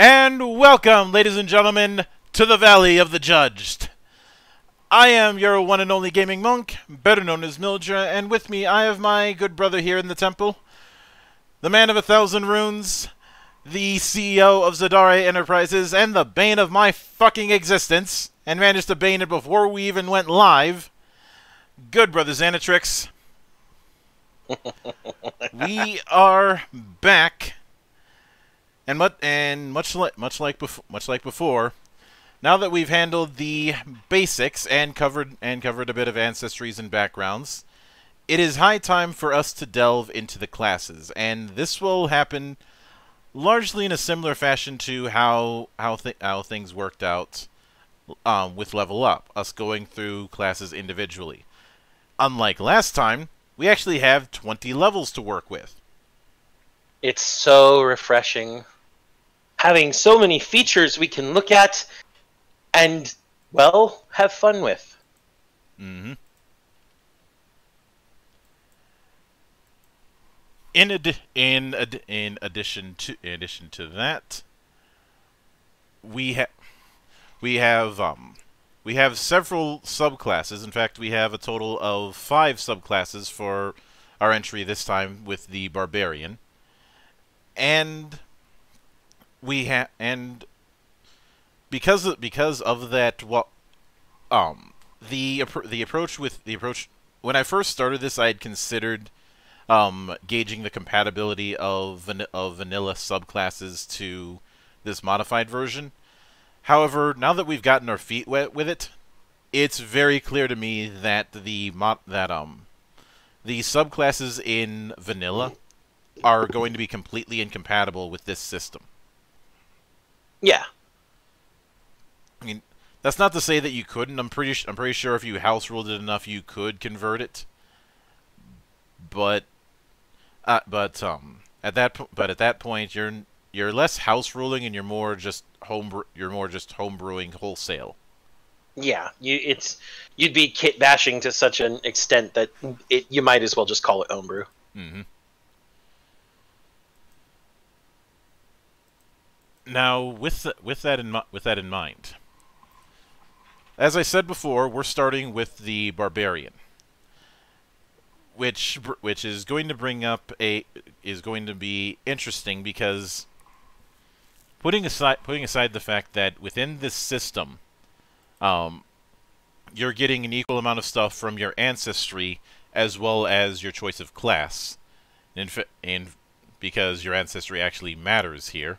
And welcome, ladies and gentlemen, to the Valley of the Judged. I am your one and only gaming monk, better known as Mildra, and with me I have my good brother here in the temple, the man of a thousand runes, the CEO of Zadare Enterprises, and the bane of my fucking existence, and managed to bane it before we even went live, good brother Xanatrix. we are back, and much and much like much like before, much like before, now that we've handled the basics and covered and covered a bit of ancestries and backgrounds, it is high time for us to delve into the classes, and this will happen largely in a similar fashion to how how th how things worked out um, with Level Up, us going through classes individually. Unlike last time, we actually have 20 levels to work with. It's so refreshing. Having so many features we can look at and, well, have fun with. Mm-hmm. In ad in ad in addition to in addition to that, we have we have um we have several subclasses. In fact, we have a total of five subclasses for our entry this time with the barbarian, and we have and because of, because of that what um the the approach with the approach when I first started this I had considered um, gauging the compatibility of van of vanilla subclasses to this modified version. However, now that we've gotten our feet wet with it, it's very clear to me that the that um the subclasses in vanilla are going to be completely incompatible with this system. Yeah. I mean, that's not to say that you couldn't. I'm pretty I'm pretty sure if you house ruled it enough, you could convert it. But uh, but um, at that but at that point, you're you're less house ruling and you're more just home you're more just home brewing wholesale. Yeah, you it's you'd be kit bashing to such an extent that it, you might as well just call it homebrew. Mm-hmm. Now, with the, with that in with that in mind, as I said before, we're starting with the barbarian which which is going to bring up a is going to be interesting because putting aside putting aside the fact that within this system, um, you're getting an equal amount of stuff from your ancestry as well as your choice of class, and and because your ancestry actually matters here.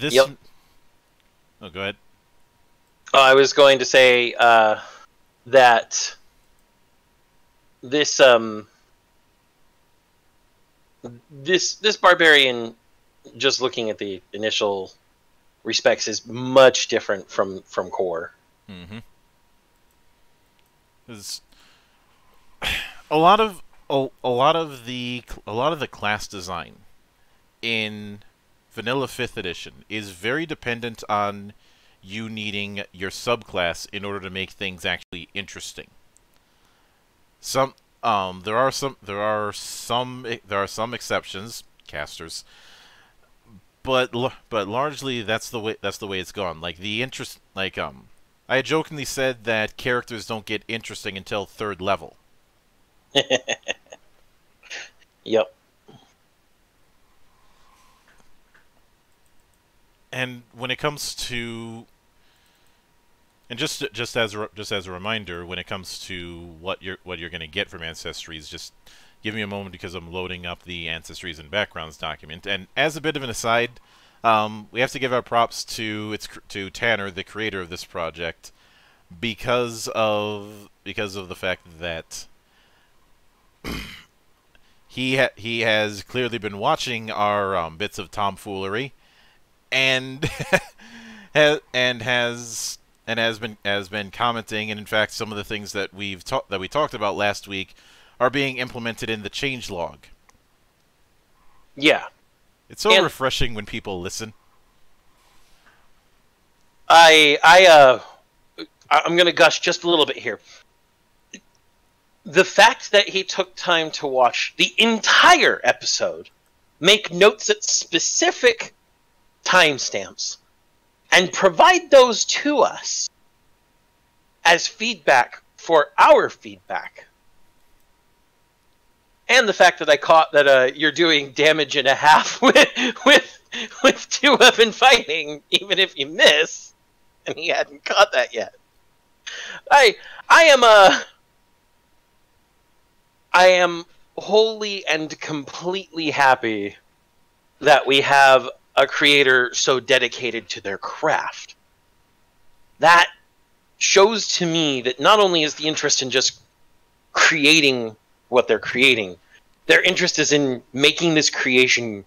This. Yep. Oh, go ahead. Oh, I was going to say uh, that this um this this barbarian, just looking at the initial respects, is much different from from core. Mm-hmm. Is a lot of a, a lot of the a lot of the class design in vanilla 5th edition is very dependent on you needing your subclass in order to make things actually interesting. Some um there are some there are some there are some exceptions, casters. But but largely that's the way that's the way it's gone. Like the interest like um I jokingly said that characters don't get interesting until third level. yep. And when it comes to and just just as a, just as a reminder, when it comes to what you're what you're going to get from ancestries, just give me a moment because I'm loading up the ancestries and backgrounds document. And as a bit of an aside, um, we have to give our props to its to Tanner, the creator of this project, because of because of the fact that he ha he has clearly been watching our um, bits of tomfoolery, and and has and has been has been commenting, and in fact, some of the things that we've talked that we talked about last week are being implemented in the change log. Yeah, it's so and refreshing when people listen. I I uh I'm gonna gush just a little bit here. the fact that he took time to watch the entire episode, make notes at specific timestamps, and provide those to us as feedback for our feedback. And the fact that I caught that uh, you're doing damage and a half with with with two weapon fighting, even if you miss, and he hadn't caught that yet. I I am a I am wholly and completely happy that we have a creator so dedicated to their craft. That shows to me that not only is the interest in just creating what they're creating, their interest is in making this creation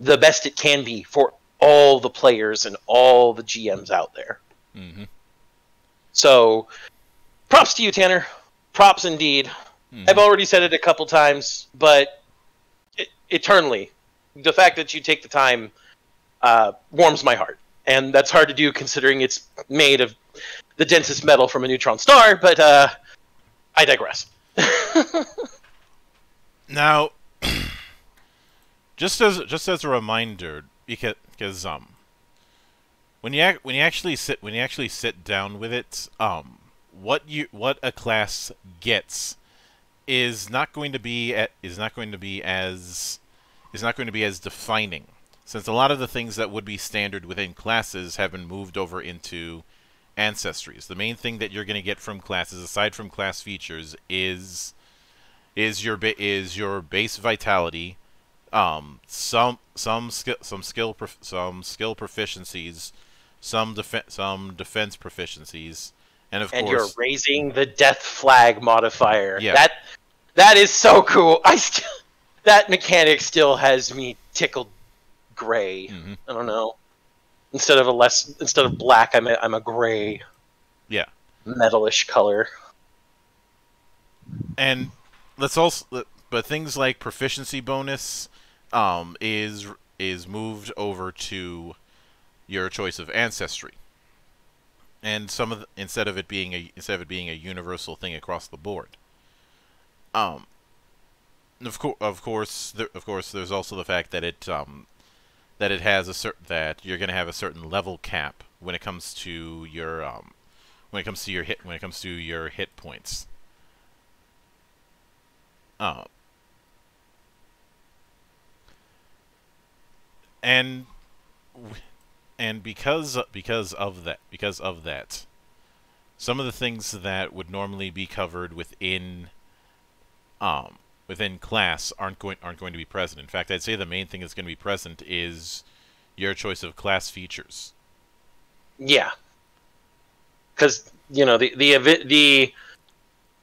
the best it can be for all the players and all the GMs out there. Mm-hmm. So, props to you, Tanner. Props indeed. Mhm. I've already said it a couple times, but eternally, the fact that you take the time uh, warms my heart, and that's hard to do considering it's made of the densest metal from a neutron star. But uh, I digress. Now, just as just as a reminder, because, because um, when you when you actually sit when you actually sit down with it, um, what you what a class gets is not going to be at, is not going to be as is not going to be as defining, since a lot of the things that would be standard within classes have been moved over into ancestries. The main thing that you're going to get from classes, aside from class features, is is your is your base vitality, um, some some skill some skill some skill proficiencies, some defe- some defense proficiencies, and of course. and you're raising the death flag modifier. Yeah. That that is so cool. I still that mechanic still has me tickled gray. Mhm. I don't know. Instead of a less instead of black, I'm a, I'm a gray yeah, metalish color. and let's also but things like proficiency bonus, um, is is moved over to your choice of ancestry. And some of the, instead of it being a instead of it being a universal thing across the board. Um, of course, of course, of course, there's also the fact that it um, that it has a certain that you're going to have a certain level cap when it comes to your um, when it comes to your hit when it comes to your hit points. Uh, and and because because of that because of that some of the things that would normally be covered within um within class aren't going aren't going to be present. In fact, I'd say the main thing that's going to be present is your choice of class features. Yeah. Because you know the the the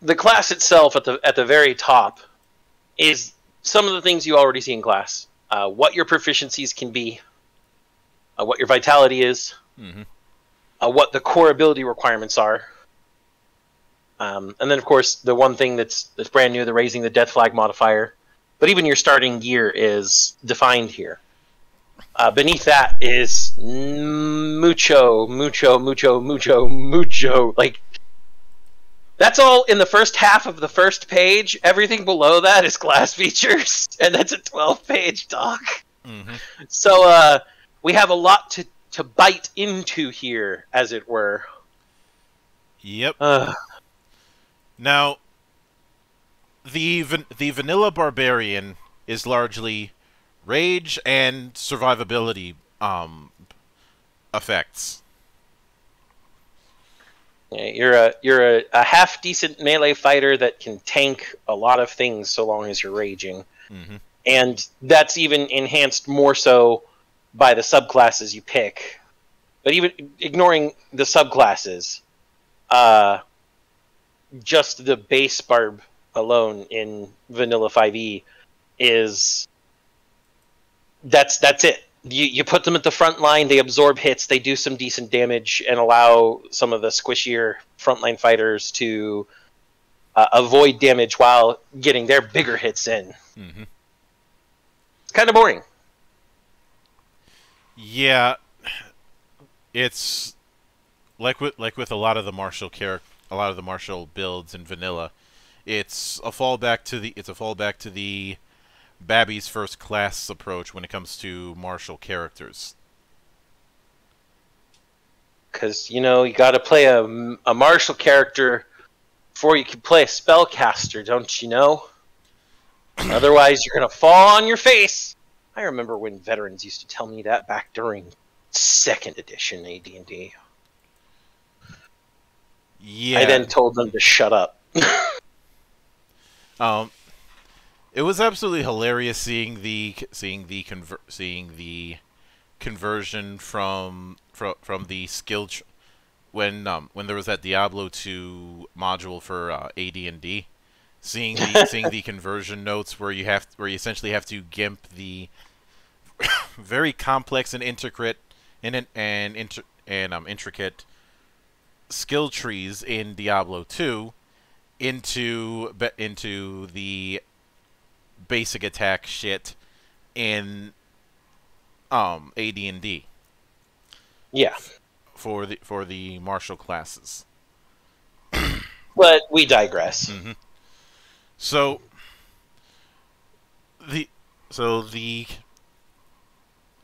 the class itself at the at the very top is some of the things you already see in class. Uh, what your proficiencies can be, uh, what your vitality is, Mm-hmm. uh, what the core ability requirements are, um, and then of course the one thing that's that's brand new, the raising the death flag modifier. But even your starting gear is defined here. Uh, beneath that is mucho, mucho, mucho, mucho, mucho. Like that's all in the first half of the first page. Everything below that is class features, and that's a twelve-page doc. Mm-hmm. So uh, we have a lot to to bite into here, as it were. Yep. Uh, Now, the van- the vanilla barbarian is largely rage and survivability um effects. Yeah, You're a you're a, a half decent melee fighter that can tank a lot of things so long as you're raging, Mm-hmm. and that's even enhanced more so by the subclasses you pick. But even ignoring the subclasses, uh, just the base barb alone in Vanilla 5e is that's that's it. You you put them at the front line, they absorb hits, they do some decent damage, and allow some of the squishier frontline fighters to uh, avoid damage while getting their bigger hits in. Mm-hmm. It's kind of boring. Yeah, it's like with like with a lot of the martial character, a lot of the martial builds in vanilla. it's a fallback to the it's a fallback to the Babby's first class approach when it comes to martial characters. Because you know you got to play a, a martial character before you can play a spellcaster, don't you know? Otherwise, you're gonna fall on your face. I remember when veterans used to tell me that back during second edition AD&D. Yeah. I then told them to shut up. Um, it was absolutely hilarious seeing the seeing the conver- seeing the conversion from from from the skill tr- when um when there was that Diablo 2 module for uh, AD&D seeing the seeing the conversion notes where you have where you essentially have to gimp the very complex and intricate and and inter- and um intricate skill trees in Diablo 2 into into the basic attack shit in um AD&D Yeah, for the for the martial classes. but we digress. Mm. So the so the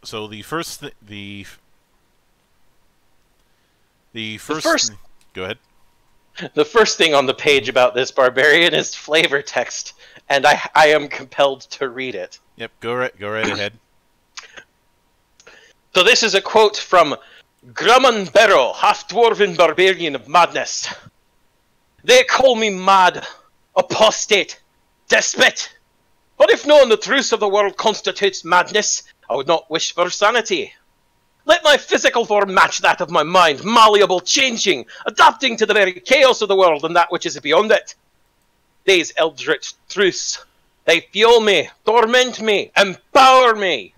so the first th- the the first, first- go ahead. The first thing on the page about this barbarian is flavor text, and I I am compelled to read it. Yep, go right go right ahead. So this is a quote from Grumman Barrow, half-dwarven barbarian of madness. They call me mad, apostate, despot. But if knowing the truth of the world constitutes madness, I would not wish for sanity. Let my physical form match that of my mind, malleable, changing, adapting to the very chaos of the world and that which is beyond it. These eldritch truths, they fuel me, torment me, empower me.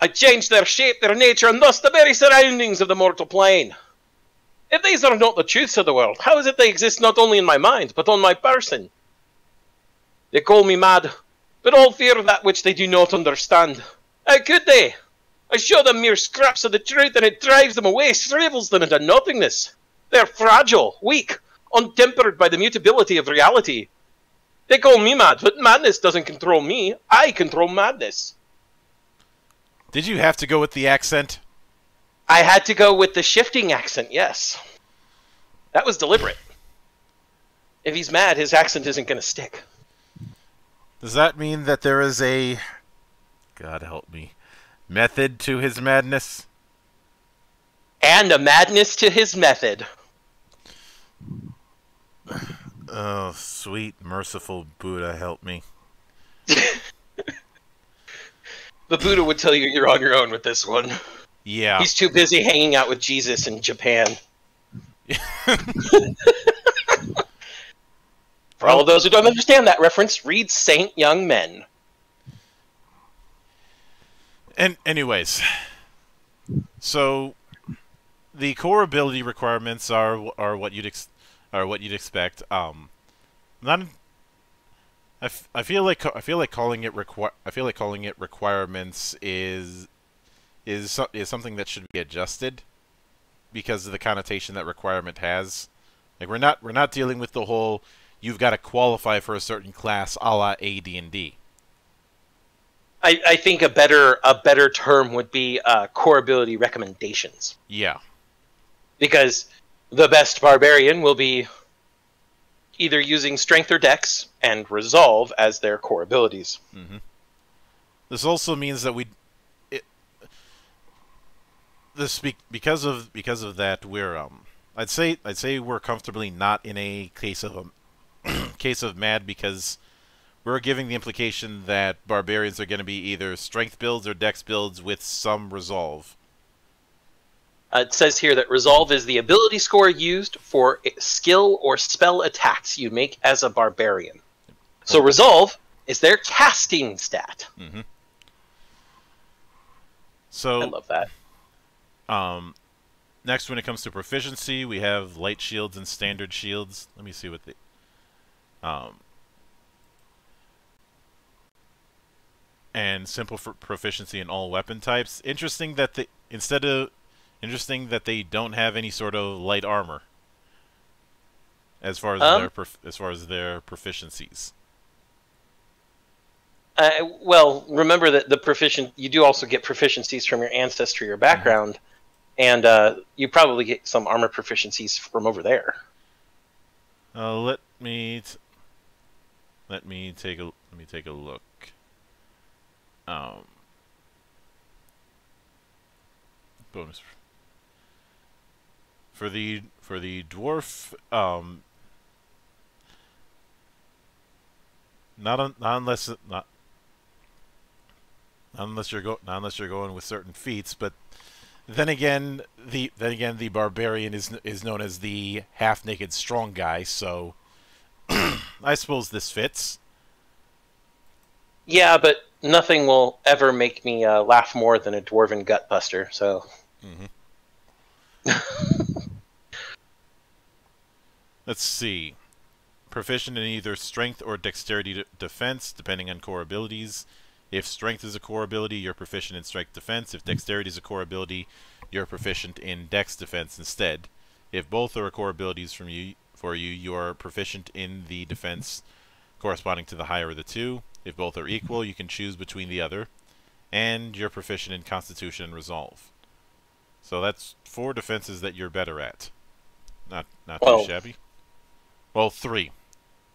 I change their shape, their nature, and thus the very surroundings of the mortal plane. If these are not the truths of the world, how is it they exist not only in my mind, but on my person? They call me mad, but all fear that which they do not understand. How could they? I show them mere scraps of the truth, and it drives them away, shrivels them into nothingness. They are fragile, weak, untempered by the mutability of reality. They call me mad, but madness doesn't control me. I control madness. Did you have to go with the accent? I had to go with the shifting accent, yes. That was deliberate. If he's mad, his accent isn't going to stick. Does that mean that there is a God help me method to his madness? And a madness to his method. Oh, sweet merciful Buddha, help me. The Buddha would tell you you're on your own with this one. Yeah. He's too busy hanging out with Jesus in Japan. For all of those who don't understand that reference, read Saint Young Men. And anyways, so the core ability requirements are are what you'd ex- are what you'd expect. Um, not. I, f- I feel like I feel like calling it requi- I feel like calling it requirements is is so- is something that should be adjusted because of the connotation that requirement has. Like we're not we're not dealing with the whole you've got to qualify for a certain class a la AD and D. I, I think a better a better term would be uh, core ability recommendations. Yeah. because the best barbarian will be either using strength or dex and resolve as their core abilities. This also means that we, it, this be, because of because of that we're um I'd say I'd say we're comfortably not in a case of um, case of mad because we're giving the implication that barbarians are going to be either strength builds or dex builds with some resolve. Uh, it says here that resolve is the ability score used for skill or spell attacks you make as a barbarian. So resolve is their casting stat. I So love that. um, next, when it comes to proficiency, we have light shields and standard shields. Let me see what the um, and simple for proficiency in all weapon types. Interesting that they instead of interesting that they don't have any sort of light armor. as far as Um, their as far as their proficiencies. Uh, well, remember that the proficient you do also get proficiencies from your ancestry or background, and uh, you probably get some armor proficiencies from over there. Uh, let me t- let me take a let me take a look. Um, bonus for the for the dwarf. Um, not un, not unless not. not Unless you're go, not unless you're going with certain feats, but then again, the then again the barbarian is is known as the half naked strong guy, so I suppose this fits. Yeah, but nothing will ever make me uh, laugh more than a dwarven gut buster. So Let's see. Proficient in either strength or dexterity d- defense, depending on core abilities. If strength is a core ability, you're proficient in strength defense. If dexterity is a core ability, you're proficient in dex defense instead. If both are core abilities from you for you, you are proficient in the defense corresponding to the higher of the two. If both are equal, you can choose between the other. And you're proficient in constitution and resolve. So that's four defenses that you're better at. Not not Well- too shabby. Well, three.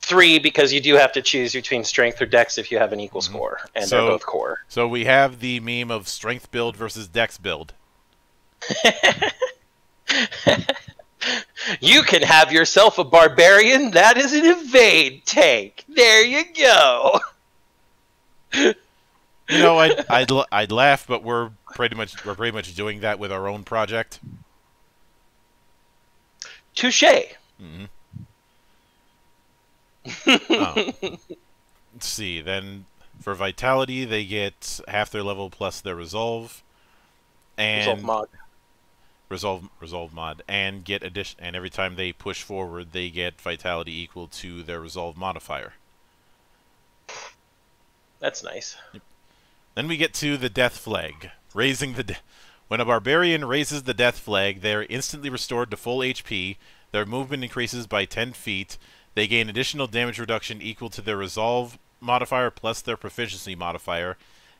three because you do have to choose between strength or dex if you have an equal mm-hmm. score, and So- they're both core. So we have the meme of strength build versus dex build. You can have yourself a barbarian that is an evade tank. There you go. You know, I'd I'd, l- I'd laugh, but we're pretty much we're pretty much doing that with our own project. Touche. hmm Oh. Let's see. Then for vitality, they get half their level plus their resolve, and Result mod. resolve resolve mod, and get addition. And every time they push forward, they get vitality equal to their resolve modifier. That's nice. Then we get to the death flag. Raising the de- when a barbarian raises the death flag, they are instantly restored to full HP. Their movement increases by 10 feet. They gain additional damage reduction equal to their resolve modifier plus their proficiency modifier.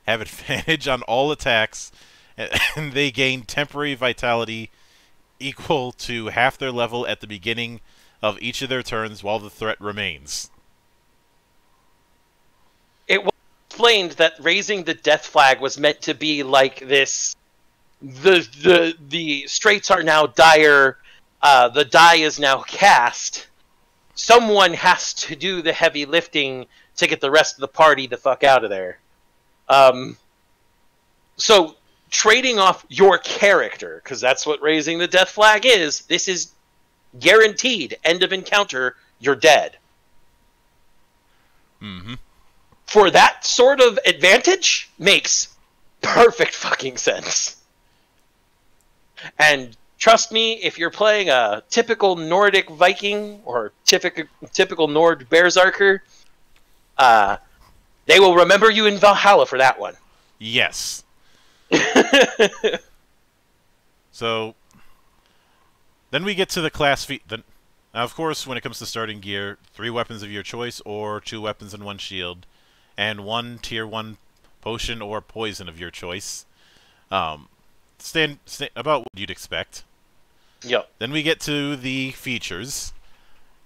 Have advantage on all attacks, and they gain temporary vitality equal to half their level at the beginning of each of their turns while the threat remains. It was explained that raising the death flag was meant to be like this. The the the straits are now dire. Uh, the die is now cast. Someone has to do the heavy lifting to get the rest of the party the fuck out of there. Um, so trading off your character, because that's what raising the death flag is. This is guaranteed. End of encounter. You're dead. Mm-hmm. For that sort of advantage makes perfect fucking sense. And trust me, if you're playing a typical Nordic Viking or typical typical Nord Berserker, uh, they will remember you in Valhalla for that one. Yes. So then we get to the class feat. Then, now, of course, when it comes to starting gear, three weapons of your choice, or two weapons and one shield, and one tier one potion or poison of your choice. Um, stand, sta about what you'd expect. Yep. Then we get to the features,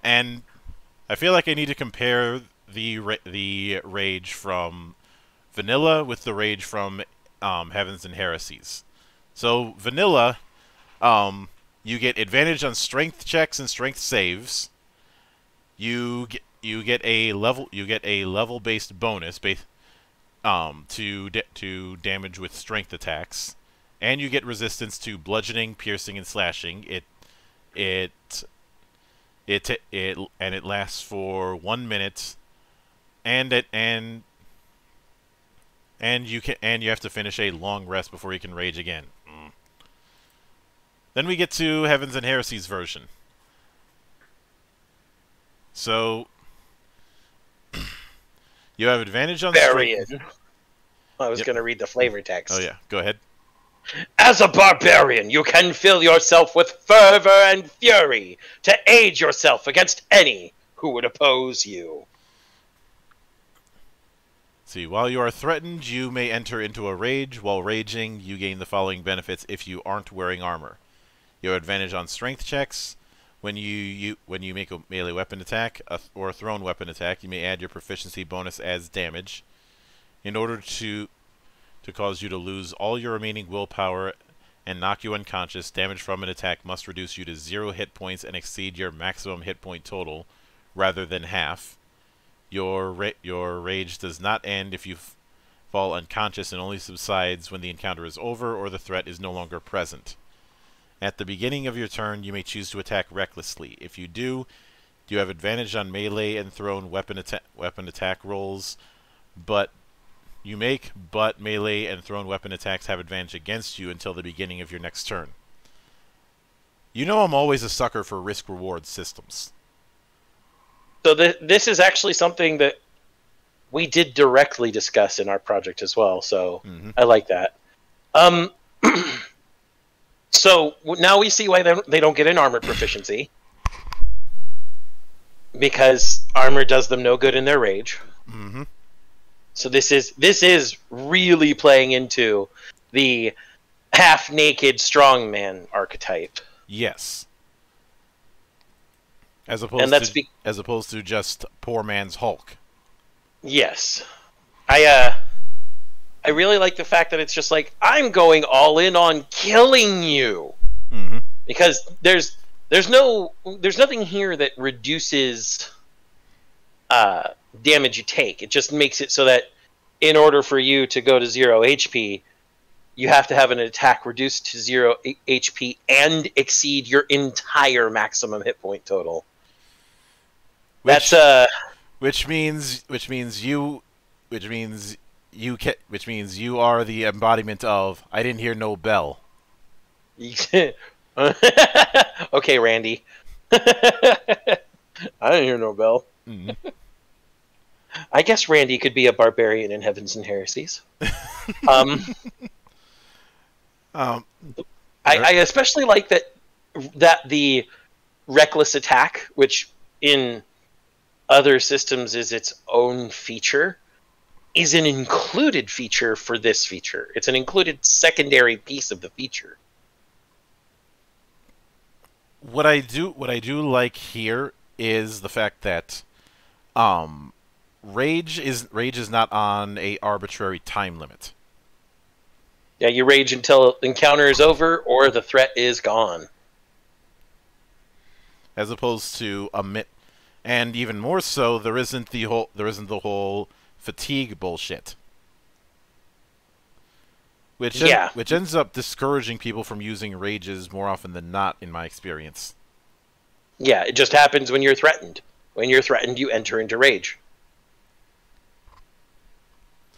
and I feel like I need to compare the ra- the rage from vanilla with the rage from um, Heavens and Heresies. So vanilla, um, you get advantage on strength checks and strength saves. You get you get a level you get a level based bonus based um, to to damage with strength attacks, and you get resistance to bludgeoning, piercing, and slashing. It it it it and it lasts for one minute, and it and and you can and you have to finish a long rest before you can rage again. Mm. Then we get to Heavens and Heresies version. So you have advantage on strength. Varian. I was Yep. going to read the flavor text. Oh yeah, go ahead. As a barbarian, you can fill yourself with fervor and fury to aid yourself against any who would oppose you. See, while you are threatened, you may enter into a rage. While raging, you gain the following benefits if you aren't wearing armor. You have advantage on strength checks. When you, you when you make a melee weapon attack a, or a thrown weapon attack, you may add your proficiency bonus as damage. In order to to cause you to lose all your remaining willpower and knock you unconscious, damage from an attack must reduce you to zero hit points and exceed your maximum hit point total, rather than half. Your ra your rage does not end if you fall unconscious and only subsides when the encounter is over or the threat is no longer present. At the beginning of your turn, you may choose to attack recklessly. If you do, you have advantage on melee and thrown weapon, atta weapon attack rolls, but you make but melee and thrown weapon attacks have advantage against you until the beginning of your next turn. You know I'm always a sucker for risk reward systems. So th- this is actually something that we did directly discuss in our project as well. So Mhm. I like that. Um, so now we see why they don't, they don't get an armor proficiency because armor does them no good in their rage. Mm-hmm. So this is this is really playing into the half naked strongman archetype. Yes. As opposed And that's to be- as opposed to just poor man's Hulk. Yes. I uh I really like the fact that it's just like I'm going all in on killing you Mm-hmm. because there's there's no there's nothing here that reduces uh damage you take. It just makes it so that in order for you to go to 0 HP, you have to have an attack reduced to 0 HP and exceed your entire maximum hit point total. Which, That's uh which means which means you which means you ca- which means you are the embodiment of I didn't hear no bell. okay, Randy. I didn't hear no bell. Mhm. I guess Randy could be a barbarian in Heavens and Heresies. um, Um, I, I especially like that that the reckless attack, which in other systems is its own feature, is an included feature for this feature. It's an included secondary piece of the feature. what I do what I do like here is the fact that um rage is rage is not on a arbitrary time limit. Yeah, you rage until encounter is over or the threat is gone. as opposed to a mit and even more so there isn't the whole there isn't the whole fatigue bullshit which en- which ends up discouraging people from using rages more often than not in my experience Yeah, it just happens when you're threatened. When you're threatened, you enter into rage.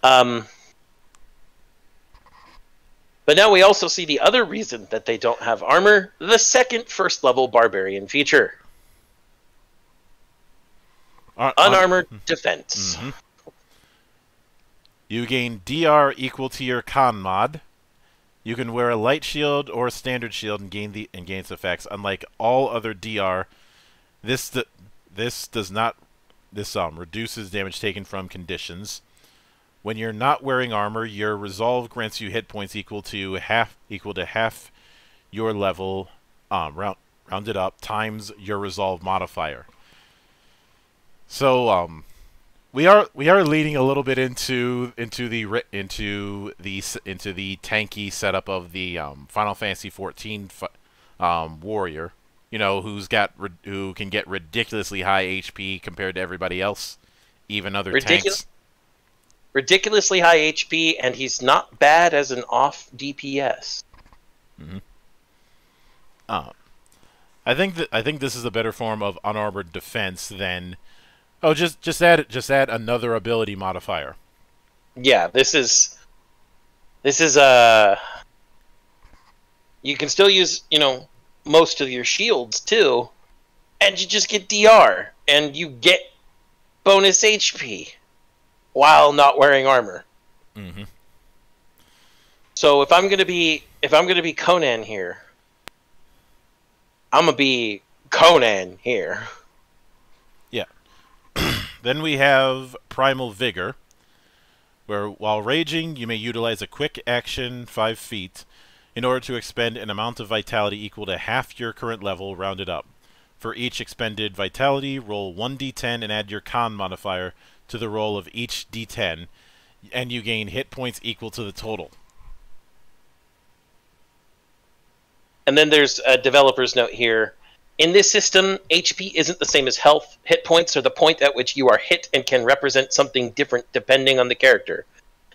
Um, but now we also see the other reason that they don't have armor the second first level barbarian feature un- unarmored defense. Mhm. You gain dr equal to your con mod. You can wear a light shield or a standard shield and gain the and gain effects unlike all other dr this this does not this um reduces damage taken from conditions. When you're not wearing armor your resolve grants you hit points equal to half equal to half your level um round rounded up times your resolve modifier. So um we are we are leading a little bit into into the into the into the tanky setup of the um, Final Fantasy 14 fi- um, warrior. You know who's got who can get ridiculously high HP compared to everybody else, even other tanks. Ridiculously high HP, and he's not bad as an off DPS. Hmm. Uh, I think that I think this is a better form of unarmored defense than oh just just add just add another ability modifier. yeah this is this is uh you can still use you know most of your shields too and you just get dr and you get bonus hp while not wearing armor Mm Mhm. So if I'm gonna be if I'm gonna be Conan here, I'm gonna be Conan here. Then we have Primal Vigor, where while raging, you may utilize a quick action 5 feet in order to expend an amount of vitality equal to half your current level rounded up. For each expended vitality, roll 1d10 and add your con modifier to the roll of each d10, and you gain hit points equal to the total. And then there's a developer's note here. In this system, HP isn't the same as health. Hit points are the point at which you are hit and can represent something different depending on the character.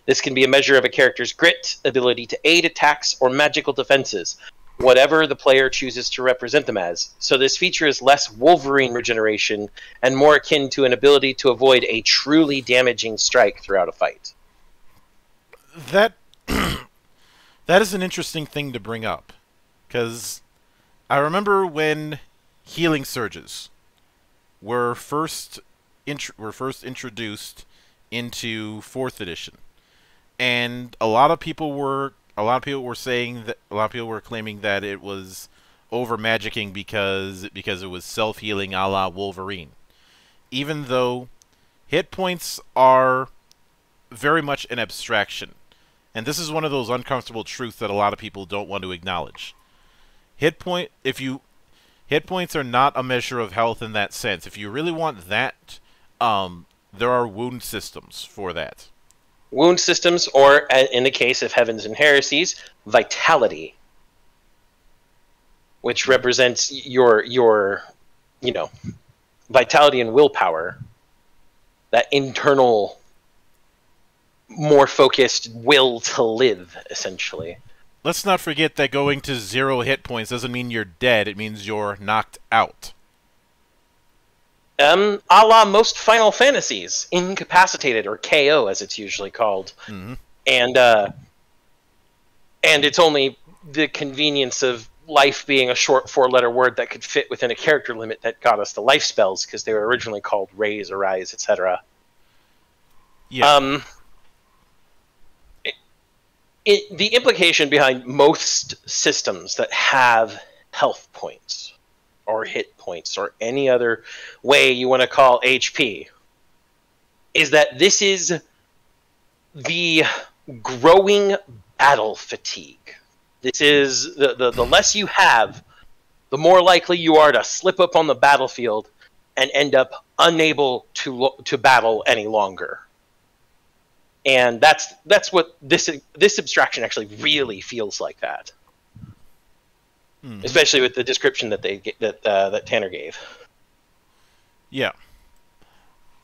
This can be a measure of a character's grit, ability to aid attacks, or magical defenses, whatever the player chooses to represent them as. So this feature is less Wolverine regeneration and more akin to an ability to avoid a truly damaging strike throughout a fight. That that is an interesting thing to bring up, because I remember when healing surges were first int- were first introduced into fourth edition, and a lot of people were a lot of people were saying that a lot of people were claiming that it was over magicking because because it was self healing a la Wolverine, even though hit points are very much an abstraction, and this is one of those uncomfortable truths that a lot of people don't want to acknowledge. Hit point if you hit points are not a measure of health in that sense. If you really want that, um, there are wound systems for that. Wound systems, or in the case of Heavens and Heresies, vitality, which represents your your you know vitality and willpower, that internal, more focused will to live, essentially. Let's not forget that going to zero hit points doesn't mean you're dead. It means you're knocked out. Um, a la most Final Fantasies, incapacitated or KO as it's usually called, hmm and uh, and it's only the convenience of life being a short four-letter word that could fit within a character limit that got us the life spells because they were originally called raise, arise, etc. Yeah. Um, it, the implication behind most systems that have health points or hit points or any other way you want to call HP is that this is the growing battle fatigue. This is the, the, the less you have, the more likely you are to slip up on the battlefield and end up unable to lo- to battle any longer and that's that's what this this abstraction actually really feels like that, Mhm. especially with the description that they that uh, that Tanner gave. Yeah.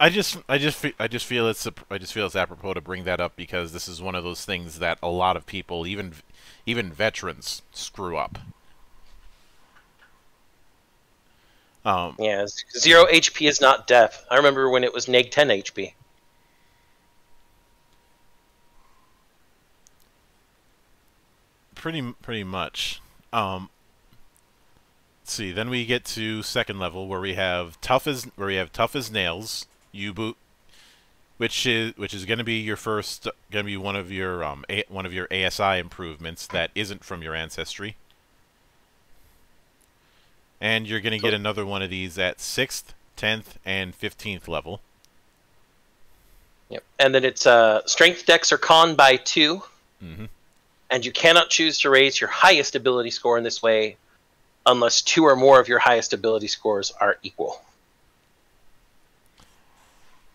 I just, I just, I just feel it's, I just feel it's apropos to bring that up because this is one of those things that a lot of people, even, even veterans, screw up. Um, Yeah, zero HP is not death. I remember when it was neg ten HP. Pretty, pretty much. Um, let's see. Then we get to second level where we have tough as, where we have tough as nails. You boot, which is which is going to be your first, going to be one of your um, a, one of your ASI improvements that isn't from your ancestry. And you're going to get another one of these at 6th, 10th, and 15th level. Yep. And then it's uh, strength dex or con by two, hmm and you cannot choose to raise your highest ability score in this way unless two or more of your highest ability scores are equal.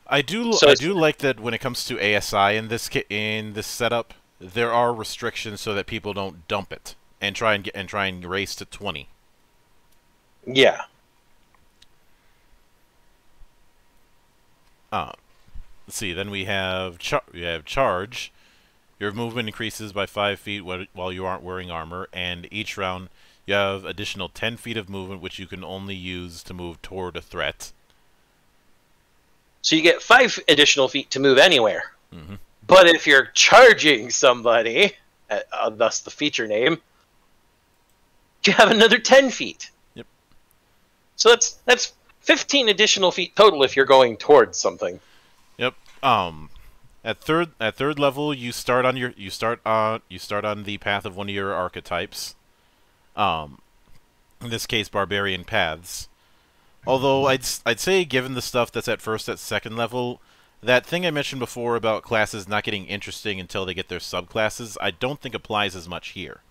I do So I do like that when it comes to ASI in this in this setup, there are restrictions so that people don't dump it and try and get and try and race to 20. Yeah. Uh, let's see. Then we have we have charge. Your movement increases by five feet while you aren't wearing armor, and each round you have additional 10 feet of movement, which you can only use to move toward a threat. So you get five additional feet to move anywhere. Mhm. But if you're charging somebody, uh, uh, thus the feature name, you have another ten feet. Yep. So that's that's fifteen additional feet total if you're going towards something. Yep. Um, At third at third level, you start on your you start on you start on the path of one of your archetypes. Um, in this case, barbarian paths. Although I'd I'd say, given the stuff that's at first at second level, that thing I mentioned before about classes not getting interesting until they get their subclasses, I don't think applies as much here.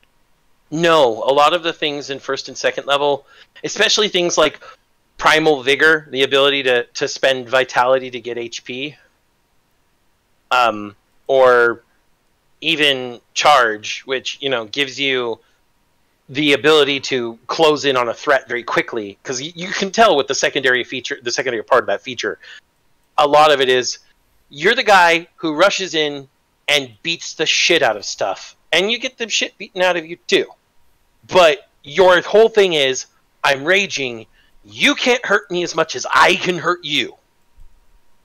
No, a lot of the things in first and second level, especially things like primal vigor, the ability to, to spend vitality to get HP, um, or even charge, which you know gives you the ability to close in on a threat very quickly. Because you, can tell with the secondary feature, the secondary part of that feature, a lot of it is you're the guy who rushes in and beats the shit out of stuff, and you get the shit beaten out of you too. But your whole thing is, I'm raging. You can't hurt me as much as I can hurt you.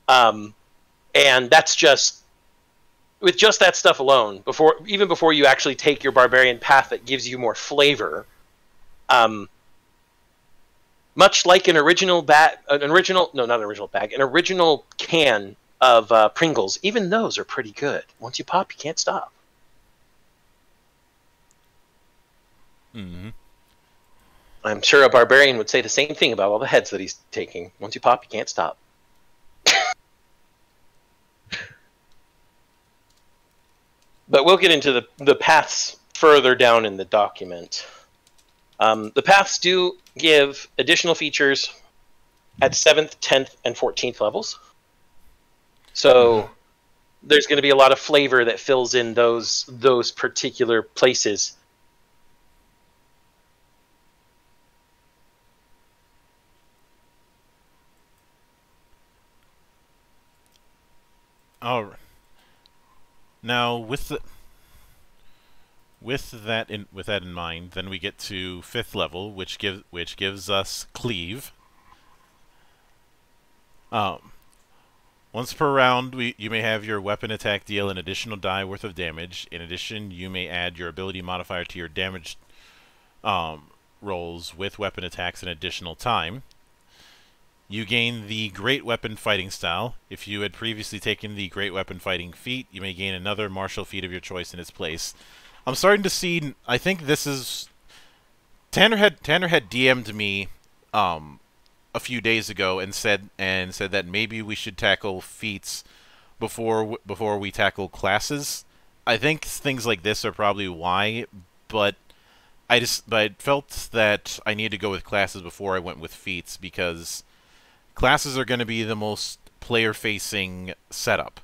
Um, and that's just with just that stuff alone. Before even before you actually take your barbarian path, that gives you more flavor. Um, much like an original bag, an original no, not an original bag, an original can of uh, Pringles. Even those are pretty good. Once you pop, you can't stop. hmm I'm sure a barbarian would say the same thing about all the heads that he's taking. Once you pop, you can't stop. But we'll get into the, the paths further down in the document. Um, the paths do give additional features at 7th, 10th, and 14th levels. So there's going to be a lot of flavor that fills in those those particular places. All right. Now with the with that in with that in mind, then we get to fifth level, which gives which gives us cleave. Um, once per round, we you may have your weapon attack deal an additional die worth of damage. In addition, you may add your ability modifier to your damage um, rolls with weapon attacks an additional time. You gain the Great Weapon Fighting style. If you had previously taken the Great Weapon Fighting feat, you may gain another martial feat of your choice in its place. I'm starting to see. I think this is. Tanner had Tanner had DM'd me um, a few days ago and said and said that maybe we should tackle feats before before we tackle classes. I think things like this are probably why, but I just but I felt that I needed to go with classes before I went with feats because classes are going to be the most player-facing setup.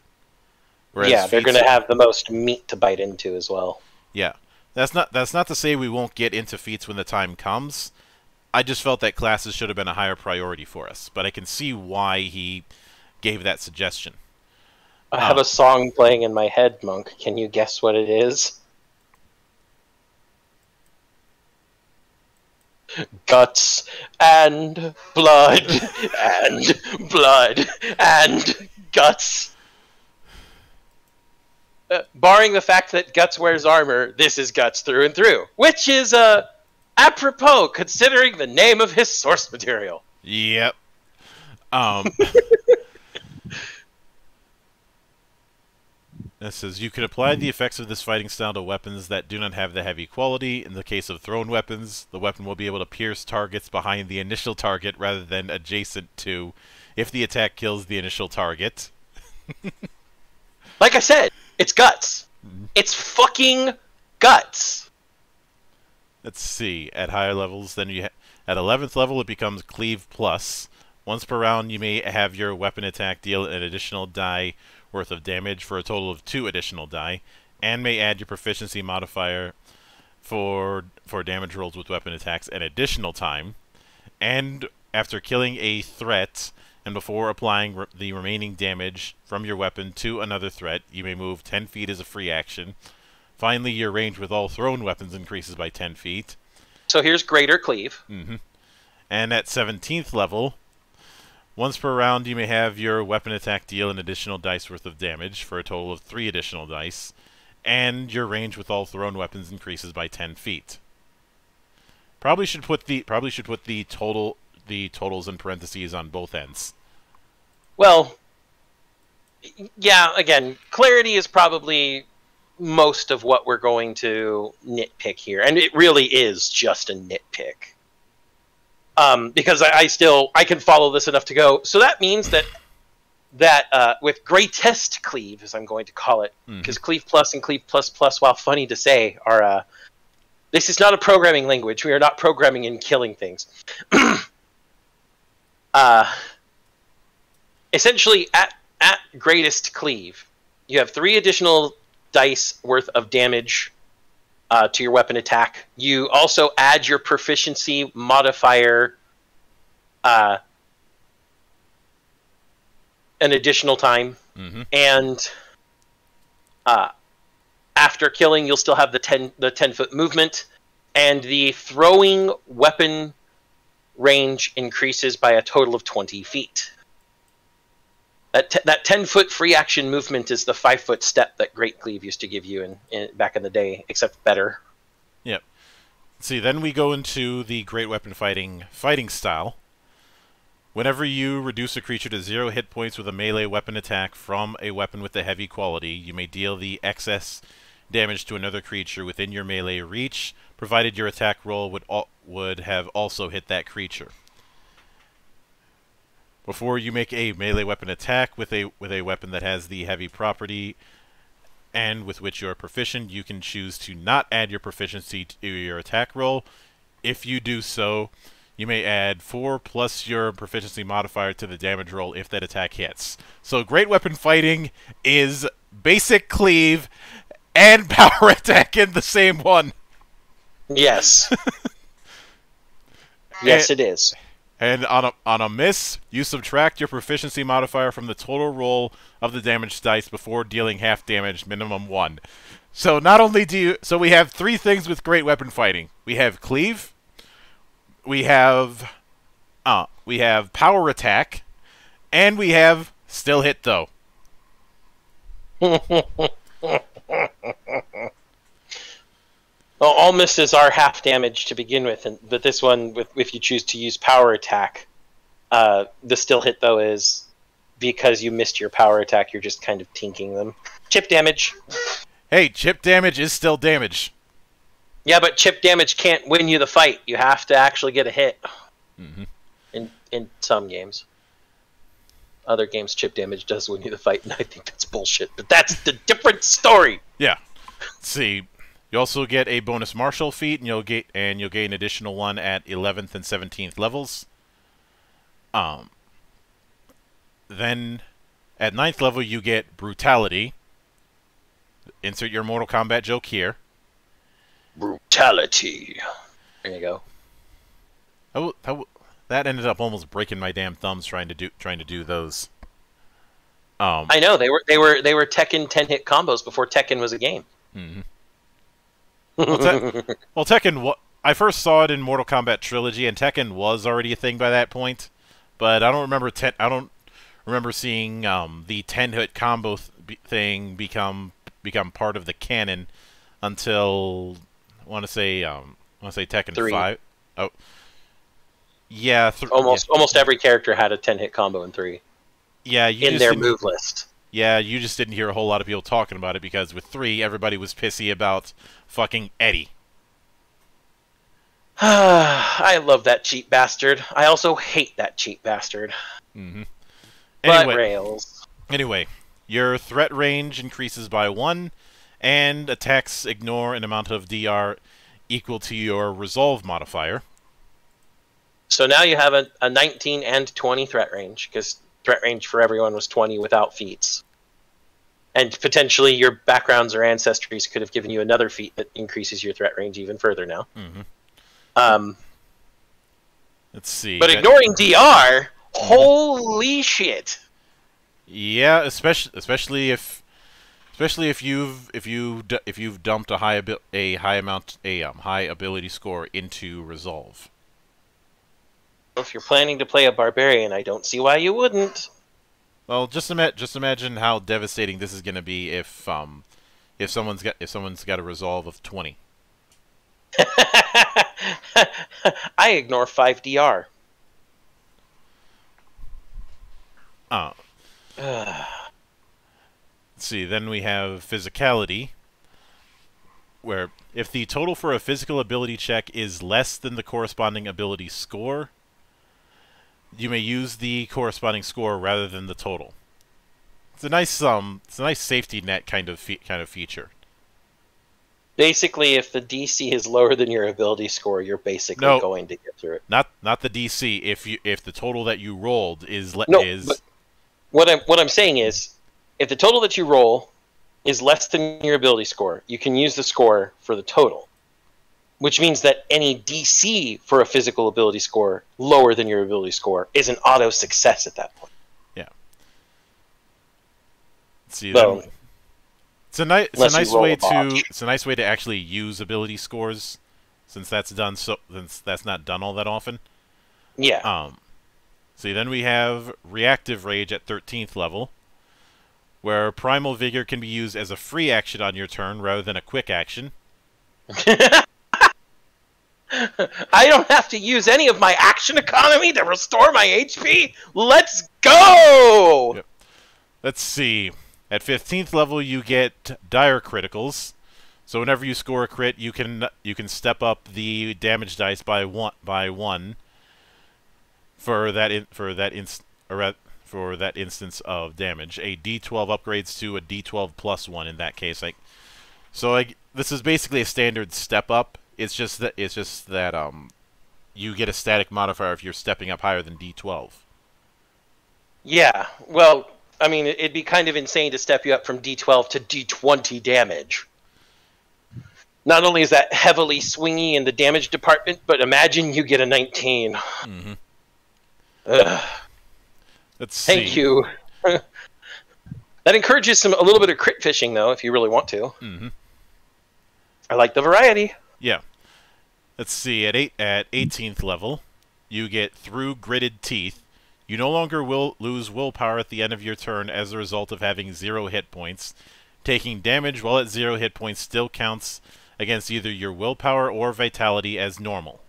Whereas yeah, they're going to have the most meat to bite into as well. yeah. That's not that's not to say we won't get into feats when the time comes. I just felt that classes should have been a higher priority for us, but I can see why he gave that suggestion. I have Oh. a um, song playing in my head, Monk. Can you guess what it is? Guts and blood and blood and guts. Uh, barring the fact that Guts wears armor, this is Guts through and through, which is uh, apropos considering the name of his source material. Yep. Um It says you can apply the mm-hmm. effects of this fighting style to weapons that do not have the heavy quality. In the case of thrown weapons, the weapon will be able to pierce targets behind the initial target rather than adjacent to if the attack kills the initial target. Like I said, it's Guts. Mm-hmm. It's fucking Guts. Let's see. At higher levels, then you ha- at 11th level it becomes cleave plus. Once per round, you may have your weapon attack deal an additional die worth of damage for a total of two additional die, and may add your proficiency modifier for for damage rolls with weapon attacks an additional time. And after killing a threat and before applying re- the remaining damage from your weapon to another threat, you may move 10 feet as a free action. Finally, your range with all thrown weapons increases by 10 feet. So here's Greater Cleave. Mm-hmm. And at 17th level, once per round, you may have your weapon attack deal an additional dice worth of damage for a total of three additional dice, and your range with all thrown weapons increases by 10 feet. Probably should put the probably should put the total the totals in parentheses on both ends. Well, yeah, again, clarity is probably most of what we're going to nitpick here, and it really is just a nitpick. Um, because I, I still I can follow this enough to go. So that means that that uh, with greatest cleave, as I'm going to call it, because cleave plus and cleave plus plus, while funny to say, are uh, this is not a programming language. We are not programming and killing things. uh, essentially, at at greatest cleave, you have three additional dice worth of damage uh, to your weapon attack. You also add your proficiency modifier. Uh, an additional time Mm-hmm. and uh, after killing, you'll still have the ten the ten foot movement, and the throwing weapon range increases by a total of twenty feet. That t- that ten foot free action movement is the five foot step that Great Cleave used to give you in, in back in the day, except better. Yep. See, then we go into the great weapon fighting fighting style. Whenever you reduce a creature to zero hit points with a melee weapon attack from a weapon with a heavy quality, you may deal the excess damage to another creature within your melee reach, provided your attack roll would al- would have also hit that creature. Before you make a melee weapon attack with a with a weapon that has the heavy property, and with which you are proficient, you can choose to not add your proficiency to your attack roll. If you do so, you may add 4 plus your proficiency modifier to the damage roll if that attack hits. So great weapon fighting is basic cleave and power attack in the same one. Yes. yes, it is. And on a, on a miss, you subtract your proficiency modifier from the total roll of the damage dice before dealing half damage, minimum one. So not only do you, so we have three things with great weapon fighting. We have cleave, we have, uh, we have power attack, and we have still hit though. Well, all misses are half damage to begin with, and but this one, with if you choose to use power attack, uh, the still hit though is because you missed your power attack. You're just kind of tinking them. Chip damage. Hey, chip damage is still damage. Yeah, but chip damage can't win you the fight. You have to actually get a hit. Mhm. In in some games. Other games, chip damage does win you the fight, and I think that's bullshit. But that's the different story. Yeah. Let's see. You also get a bonus martial feat, and you'll get and you'll gain an additional one at 11th and 17th levels. Um. Then, at 9th level, you get brutality. Insert your Mortal Kombat joke here. Brutality. There you go. That, that, that ended up almost breaking my damn thumbs trying to do trying to do those. Um. I know they were they were they were Tekken ten hit combos before Tekken was a game. mhm. Well, Te- well, Tekken. wa- I first saw it in Mortal Kombat Trilogy, and Tekken was already a thing by that point. But I don't remember. Ten, I don't remember seeing um, the ten hit combo th- thing become become part of the canon until I want to say um, I want to say Tekken Three. five. Oh, yeah, th- almost almost every character had a ten hit combo in three Yeah, you in their move list. Yeah, you just didn't hear a whole lot of people talking about it because with three, everybody was pissy about fucking Eddy. I love that cheap bastard. I also hate that cheap bastard. hmm But Anyway, rails. anyway, your threat range increases by one, and attacks ignore an amount of DR equal to your resolve modifier. So now you have a, a 19 and 20 threat range because threat range for everyone was 20 without feats. And potentially your backgrounds or ancestries could have given you another feat that increases your threat range even further now. Mm-hmm. Um, Let's see. but that- ignoring DR, holy shit! Yeah, especially especially if especially if you've if you if you've dumped a high abil- a high amount a um, high ability score into resolve. If you're planning to play a barbarian, I don't see why you wouldn't. Well, just ima- just imagine how devastating this is going to be if um if someone's got if someone's got a resolve of 20. I ignore 5 DR. Uh, see. Then we have physicality, where if the total for a physical ability check is less than the corresponding ability score, you may use the corresponding score rather than the total. It's a nice um, it's a nice safety net kind of kind of feature. Basically, if the DC is lower than your ability score, you're basically No. going to get through it. Not not the DC. If you if the total that you rolled is le- No, is What I'm what I'm saying is, if the total that you roll is less than your ability score, you can use the score for the total. Which means that any DC for a physical ability score lower than your ability score is an auto success at that point. Yeah. See then- it's a nice it's a nice way a to it's a nice way to actually use ability scores since that's done so since that's not done all that often. Yeah. Um, see, then we have Reactive Rage at 13th level, where Primal Vigor can be used as a free action on your turn rather than a quick action. I don't have to use any of my action economy to restore my HP. Let's go! Yep. Let's see. At 15th level, you get Dire Criticals. So whenever you score a crit, you can you can step up the damage dice by one by one for that in, for that inst, for that instance of damage. A D12 upgrades to a D12 plus one in that case. Like, so like this is basically a standard step up. It's just that it's just that um you get a static modifier if you're stepping up higher than D12. Yeah, well, I mean, it'd be kind of insane to step you up from D12 to D20 damage. Not only is that heavily swingy in the damage department, but imagine you get a 19. Mm-hmm. Ugh, Let's see. thank you. that encourages some a little bit of crit fishing, though, if you really want to. Mm-hmm. I like the variety. Yeah. Let's see. At eight at 18th level, you get through gritted teeth. You no longer will lose willpower at the end of your turn as a result of having zero hit points. Taking damage while at zero hit points still counts against either your willpower or vitality as normal.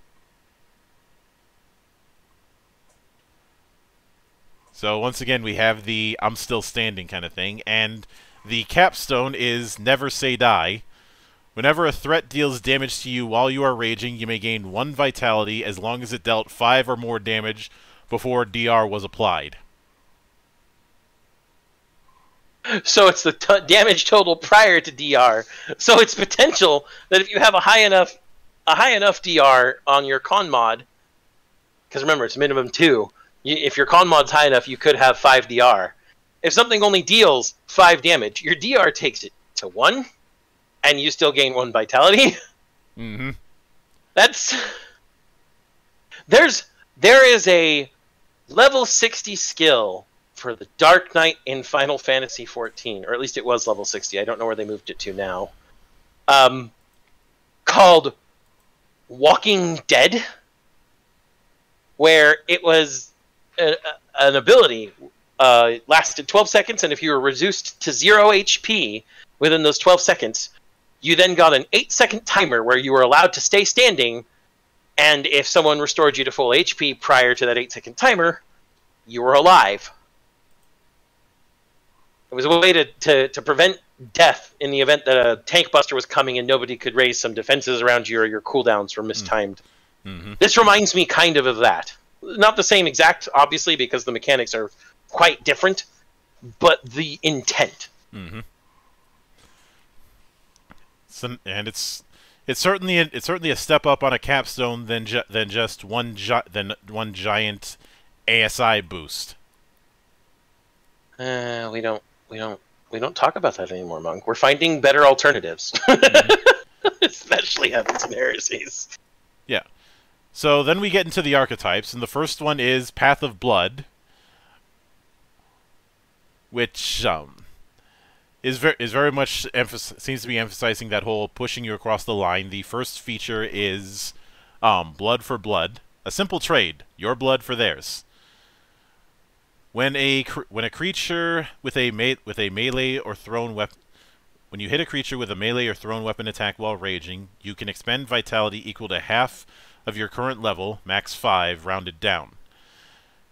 So once again, we have the I'm still standing kind of thing, and the capstone is never say die. Whenever a threat deals damage to you while you are raging, you may gain one vitality as long as it dealt five or more damage before DR was applied. So it's the damage total prior to DR. So it's potential that if you have a high enough a high enough DR on your con mod, because remember it's minimum two. You, if your con mod's high enough, you could have five DR. If something only deals five damage, your DR takes it to one, and you still gain one vitality. Mm-hmm. That's there's there is a level 60 skill for the Dark Knight in Final Fantasy 14, or at least it was level 60. I don't know where they moved it to now. Um, called Walking Dead, where it was a, a- an ability uh, it lasted 12 seconds, and if you were reduced to zero HP within those 12 seconds, you then got an eight second timer where you were allowed to stay standing and if someone restored you to full hp prior to that eight second timer you were alive it was a way to, to, to prevent death in the event that a tank buster was coming and nobody could raise some defenses around you or your cooldowns were mistimed Mm-hmm. this reminds me kind of of that not the same exact obviously because the mechanics are quite different but the intent Mm-hmm. So, and it's it's certainly a, it's certainly a step up on a capstone than ju- than just one gi- than one giant ASI boost. Uh, we don't, we don't, we don't talk about that anymore, Monk. We're finding better alternatives, especially Heavens and Heresies. Yeah. So then we get into the archetypes, and the first one is Path of Blood, which um, is very is very much emphasis- seems to be emphasizing that whole pushing you across the line. The first feature is um, blood for blood, a simple trade, your blood for theirs. When a when a creature with a with a melee or thrown weapon when you hit a creature with a melee or thrown weapon attack while raging, you can expend vitality equal to half of your current level, max 5, rounded down.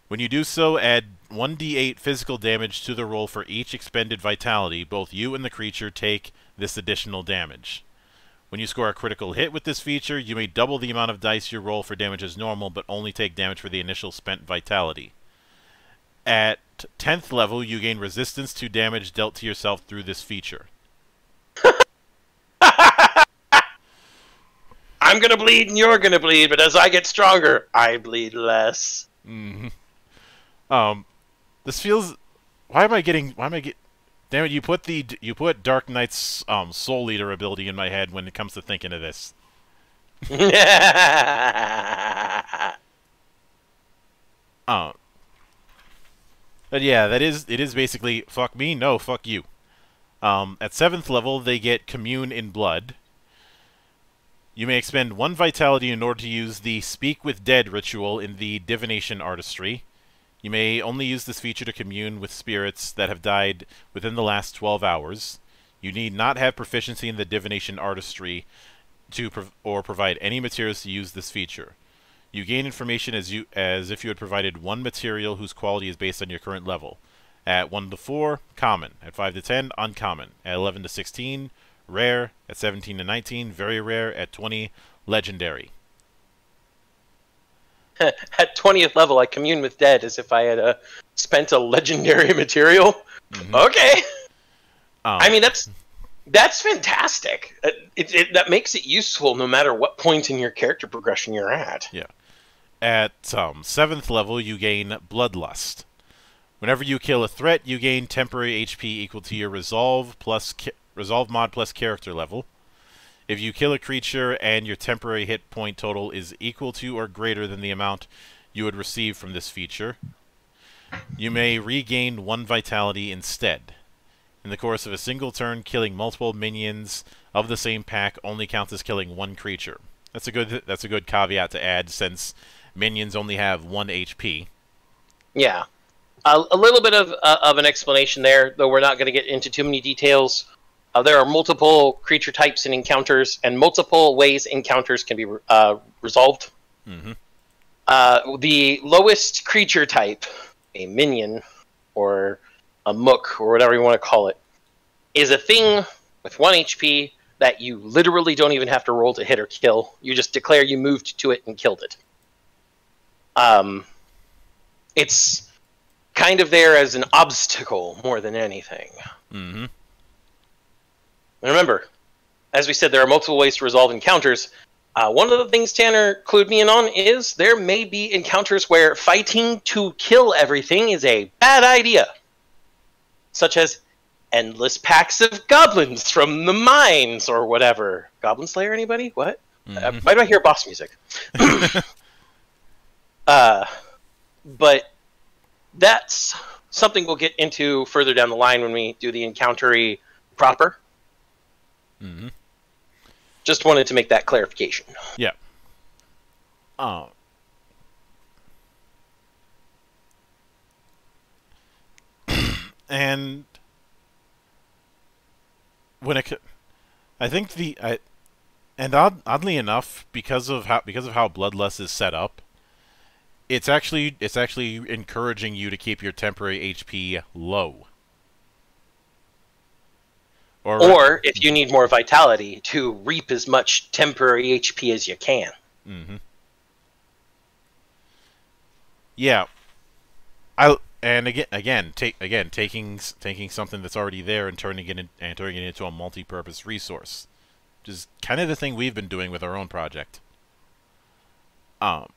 When you do so, add 1d8 physical damage to the roll for each expended vitality. Both you and the creature take this additional damage. When you score a critical hit with this feature, you may double the amount of dice you roll for damage as normal, but only take damage for the initial spent vitality. At 10th level, you gain resistance to damage dealt to yourself through this feature. I'm gonna bleed and you're gonna bleed, but as I get stronger, I bleed less. Mm-hmm. Um, this feels. Why am I getting? Why am I get? Damn it! You put the you put Dark Knight's um Souleater ability in my head when it comes to thinking of this. Um. But yeah, that is it is basically fuck me, no, fuck you. Um, at seventh level, they get Commune in Blood. You may expend one vitality in order to use the Speak with Dead ritual in the Divination Artistry. You may only use this feature to commune with spirits that have died within the last 12 hours. You need not have proficiency in the Divination Artistry to prov or provide any materials to use this feature. You gain information as you as if you had provided one material whose quality is based on your current level. At 1 to 4, common. At 5 to 10, uncommon. At 11 to 16, rare. At 17 to 19, very rare. At 20, legendary. At 20th level, I commune with dead as if I had uh, spent a legendary material. Mhm. Okay. Um, I mean, that's that's fantastic. Uh, It, it, that makes it useful no matter what point in your character progression you're at. Yeah. At um, seventh level, you gain Bloodlust. Whenever you kill a threat, you gain temporary HP equal to your Resolve plus Resolve mod plus character level. If you kill a creature and your temporary hit point total is equal to or greater than the amount you would receive from this feature, you may regain one vitality instead. In the course of a single turn, killing multiple minions of the same pack only counts as killing one creature. That's a good that's a good caveat to add since minions only have one HP. Yeah. A, a little bit of, uh, of an explanation there, though we're not going to get into too many details. Uh, there are multiple creature types and encounters, and multiple ways encounters can be uh, resolved. Mm-hmm. Uh, the lowest creature type, a minion or a mook or whatever you want to call it, is a thing with one HP that you literally don't even have to roll to hit or kill. You just declare you moved to it and killed it. Um, it's kind of there as an obstacle more than anything. Mm-hmm. And remember, as we said, there are multiple ways to resolve encounters. Uh, one of the things Tanner clued me in on is there may be encounters where fighting to kill everything is a bad idea, such as endless packs of goblins from the mines or whatever. Goblin Slayer, anybody? What? Uh, Mhm. why do I hear boss music? uh, but that's something we'll get into further down the line when we do the encountery proper. Mm-hmm. Just wanted to make that clarification. Yeah. Oh. and when it, I think the I, and odd, oddly enough, because of how because of how Bloodlust is set up, it's actually it's actually encouraging you to keep your temporary HP low. Or, Or if you need more vitality, to reap as much temporary HP as you can. Mm-hmm. Yeah. I and again again take again taking taking something that's already there and turning it in, and turning it into a multi-purpose resource, which is kind of the thing we've been doing with our own project. Um.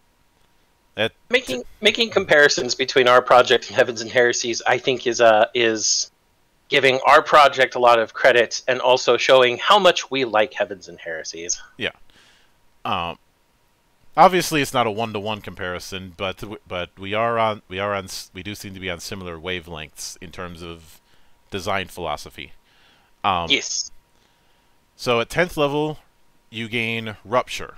That Making making comparisons between our project and Heavens and Heresies, I think, is uh, is giving our project a lot of credit and also showing how much we like Heavens and Heresies. Yeah. Um. Obviously, it's not a one-to-one comparison, but but we are on we are on we do seem to be on similar wavelengths in terms of design philosophy. Um, yes. So at 10th level, you gain Rupture.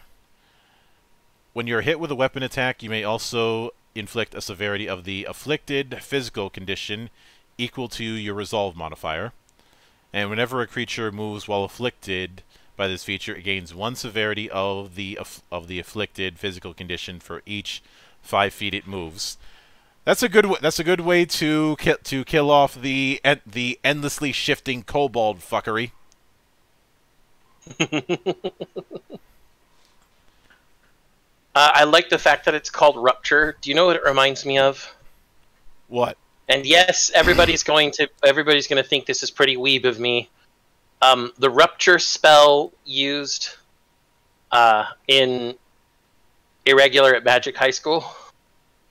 When you're hit with a weapon attack, you may also inflict a severity of the afflicted physical condition equal to your Resolve modifier. And whenever a creature moves while afflicted by this feature, it gains one severity of the aff- of the afflicted physical condition for each five feet it moves. That's a good. That's a good way to ki- to kill off the en- the endlessly shifting kobold fuckery. Uh, I like the fact that it's called Rupture. Do you know what it reminds me of? What? And yes, everybody's going to everybody's going to think this is pretty weeb of me. Um, the Rupture spell used uh, in Irregular at Magic High School,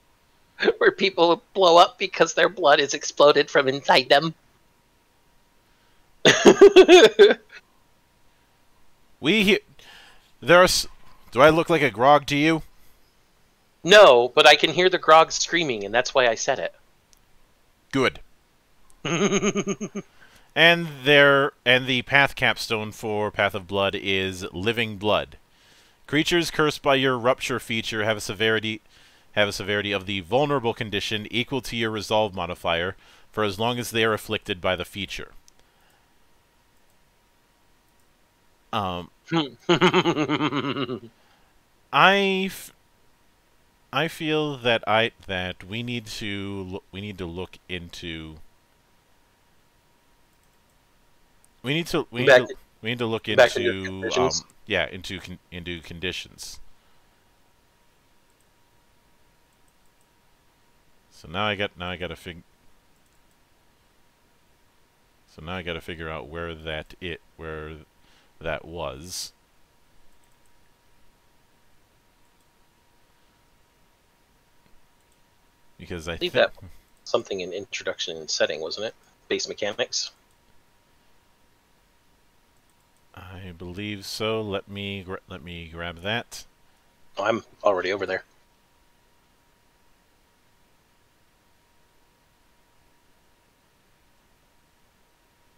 where people blow up because their blood is exploded from inside them. We he- there's. Do I look like a grog to you? no, but I can hear the grog screaming, and that's why I said it. Good. And there and the path capstone for Path of Blood is Living Blood. Creatures cursed by your rupture feature have a severity have a severity of the vulnerable condition equal to your resolve modifier for as long as they are afflicted by the feature. Um I I feel that I that we need to we need to look into we need to we need to, we need to look back to your into um, conditions? yeah into con- into conditions. So now I got now I got to fig. So now I got to figure out where that it where that was. Because I Leave think that something in introduction and setting, wasn't it? Base mechanics. I believe so. Let me let me grab that. Oh, I'm already over there.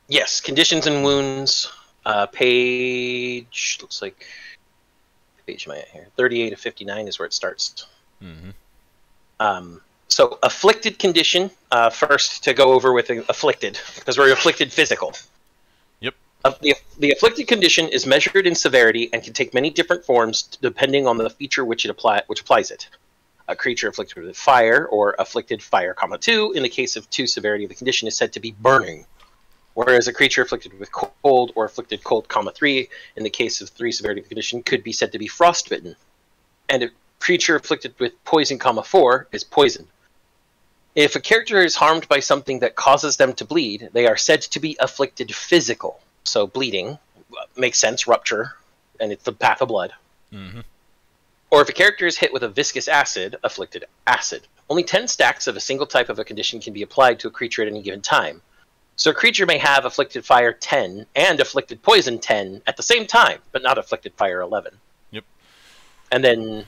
Yes, conditions and wounds. Uh, page looks like page am I at here? Thirty-eight to fifty-nine is where it starts. hmm Um, so afflicted condition. Uh, first to go over with afflicted because we're afflicted physical. Yep. Uh, the, the afflicted condition is measured in severity and can take many different forms depending on the feature which it apply which applies it. A creature afflicted with fire or afflicted fire, comma two. In the case of two, severity of the condition is said to be burning, whereas a creature afflicted with cold or afflicted cold, comma three. In the case of three, severity of the condition could be said to be frostbitten, and a creature afflicted with poison, comma four is poisoned. If a character is harmed by something that causes them to bleed, they are said to be afflicted physical. So bleeding uh, makes sense, rupture, and it's the path of blood. hmm Or if a character is hit with a viscous acid, afflicted acid. Only 10 stacks of a single type of a condition can be applied to a creature at any given time. So a creature may have afflicted fire 10 and afflicted poison 10 at the same time, but not afflicted fire 11. Yep. And then,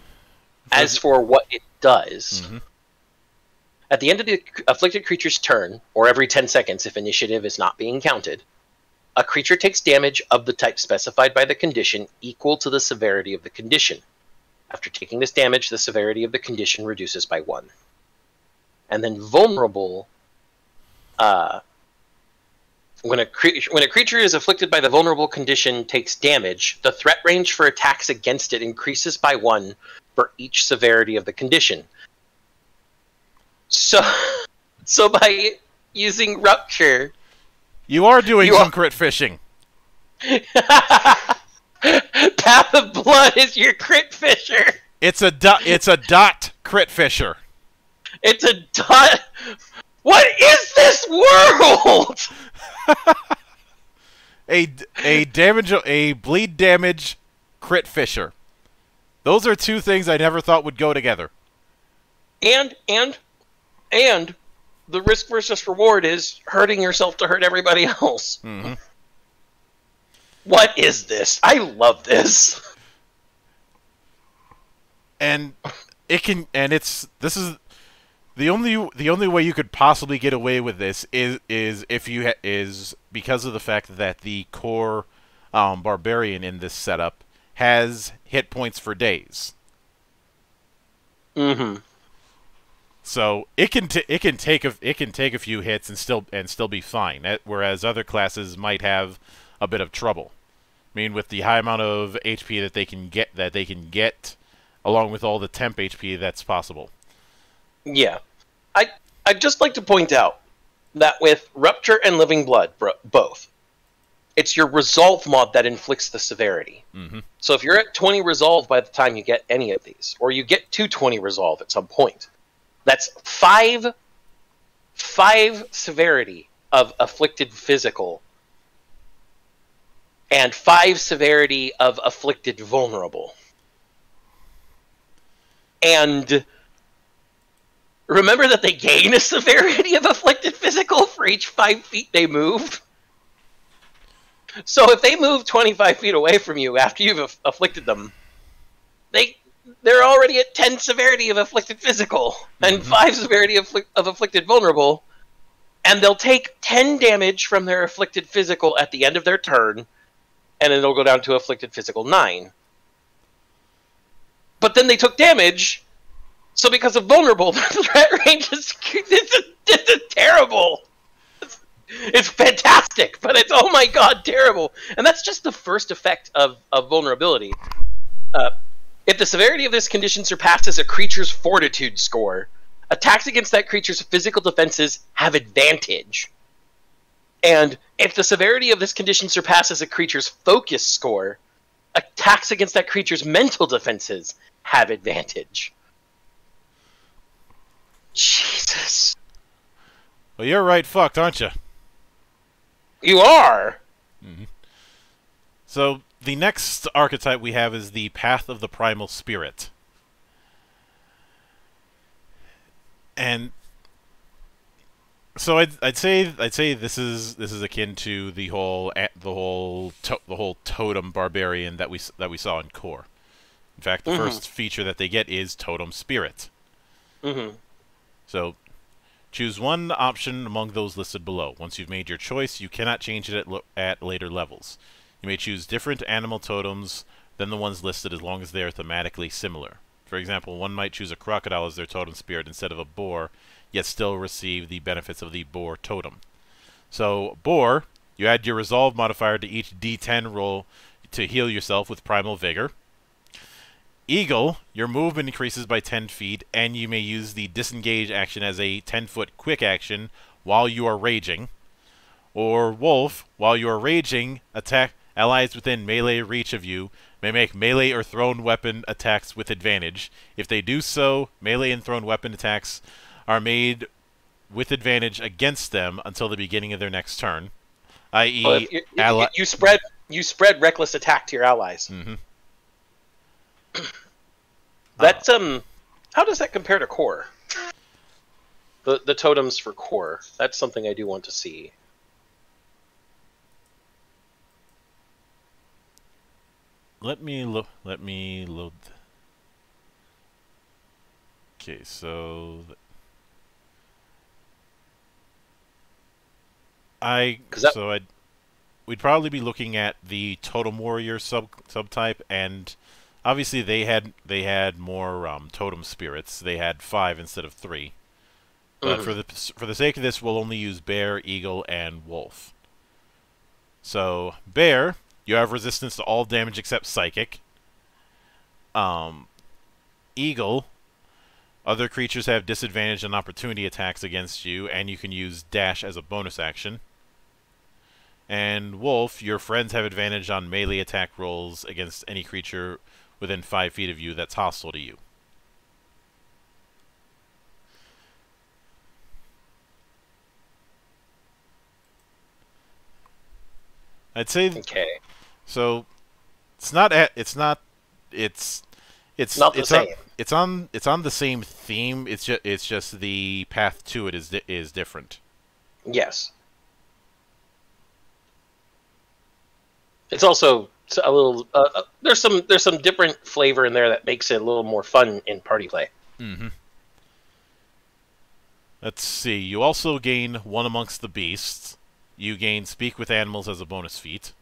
as for what it does, Mhm. At the end of the afflicted creature's turn, or every 10 seconds if initiative is not being counted, a creature takes damage of the type specified by the condition equal to the severity of the condition. After taking this damage, the severity of the condition reduces by one. And then vulnerable. Uh, when a when a creature is afflicted by the vulnerable condition takes damage, the threat range for attacks against it increases by one for each severity of the condition. So, so by using rupture, You are doing You some are- crit fishing. Path of Blood is your crit fisher. It's a dot. It's a dot crit fisher. It's a dot. What is this world? A a damage a bleed damage crit fisher. Those are two things I never thought would go together. And and and the risk versus reward is hurting yourself to hurt everybody else. Mhm. What is this? I love this. and it can and it's this is the only the only way you could possibly get away with this is is if you ha- is because of the fact that the core um, barbarian in this setup has hit points for days Mm-hmm. So it can t- it can take a it can take a few hits and still and still be fine That- whereas other classes might have a bit of trouble I mean with the high amount of HP that they can get that they can get along with all the temp HP that's possible Yeah. I I'd just like to point out that with Rupture and Living Blood, bro- both, it's your Resolve mod that inflicts the severity. Mm-hmm. So if you're at 20 Resolve by the time you get any of these, or you get to 20 Resolve at some point, that's five five severity of afflicted physical and five severity of afflicted vulnerable. And remember that they gain a severity of afflicted physical for each five feet they move. So if they move 25 feet away from you after you've aff- afflicted them, they they're already at 10 severity of afflicted physical and 5 severity of, of afflicted vulnerable and they'll take 10 damage from their afflicted physical at the end of their turn and then it'll go down to afflicted physical 9 but then they took damage so because of vulnerable the threat range is it's, a, it's a terrible. It's, it's fantastic but it's oh my god terrible. And that's just the first effect of, of vulnerability. Uh, if the severity of this condition surpasses a creature's fortitude score, attacks against that creature's physical defenses have advantage. And if the severity of this condition surpasses a creature's focus score, attacks against that creature's mental defenses have advantage. Jesus. Well, you're right, fucked, aren't you? You are? Mm-hmm. So the next archetype we have is the Path of the Primal Spirit. And so I'd, I'd say I'd say this is this is akin to the whole the whole to, the whole totem barbarian that we that we saw in core. In fact, the Mhm. first feature that they get is totem spirit. Mm-hmm. So choose one option among those listed below. Once you've made your choice, you cannot change it at, at later levels. You may choose different animal totems than the ones listed as long as they are thematically similar. For example, one might choose a crocodile as their totem spirit instead of a boar, yet still receive the benefits of the boar totem. So, boar, you add your resolve modifier to each d10 roll to heal yourself with primal vigor. Eagle, your movement increases by 10 feet, and you may use the disengage action as a 10 foot quick action while you are raging. Or Wolf, while you are raging, attack allies within melee reach of you may make melee or thrown weapon attacks with advantage. If they do so, melee and thrown weapon attacks are made with advantage against them until the beginning of their next turn, i.e., Well, you, you- spread you spread reckless attack to your allies. Mhm. That's um, how does that compare to core? The the totems for core. That's something I do want to see. Let me look. Let me load. Okay, so I so I we'd probably be looking at the totem warrior sub subtype, and obviously they had they had more um, totem spirits. They had five instead of three. But Mhm. for the for the sake of this, we'll only use bear, eagle, and wolf. So bear, you have resistance to all damage except psychic. Um, eagle, other creatures have disadvantage on opportunity attacks against you, and you can use dash as a bonus action. And wolf, your friends have advantage on melee attack rolls against any creature within five feet of you that's hostile to you. I'd say Okay, so. It's not. At, it's not. It's. It's Not the it's On, it's on. It's on the same theme. It's just. It's just the path to it is di- is different. yes. It's also a little. Uh, uh, there's some there's some different flavor in there that makes it a little more fun in party play. Mm-hmm. Let's see. You also gain one amongst the beasts. You gain speak with animals as a bonus feat.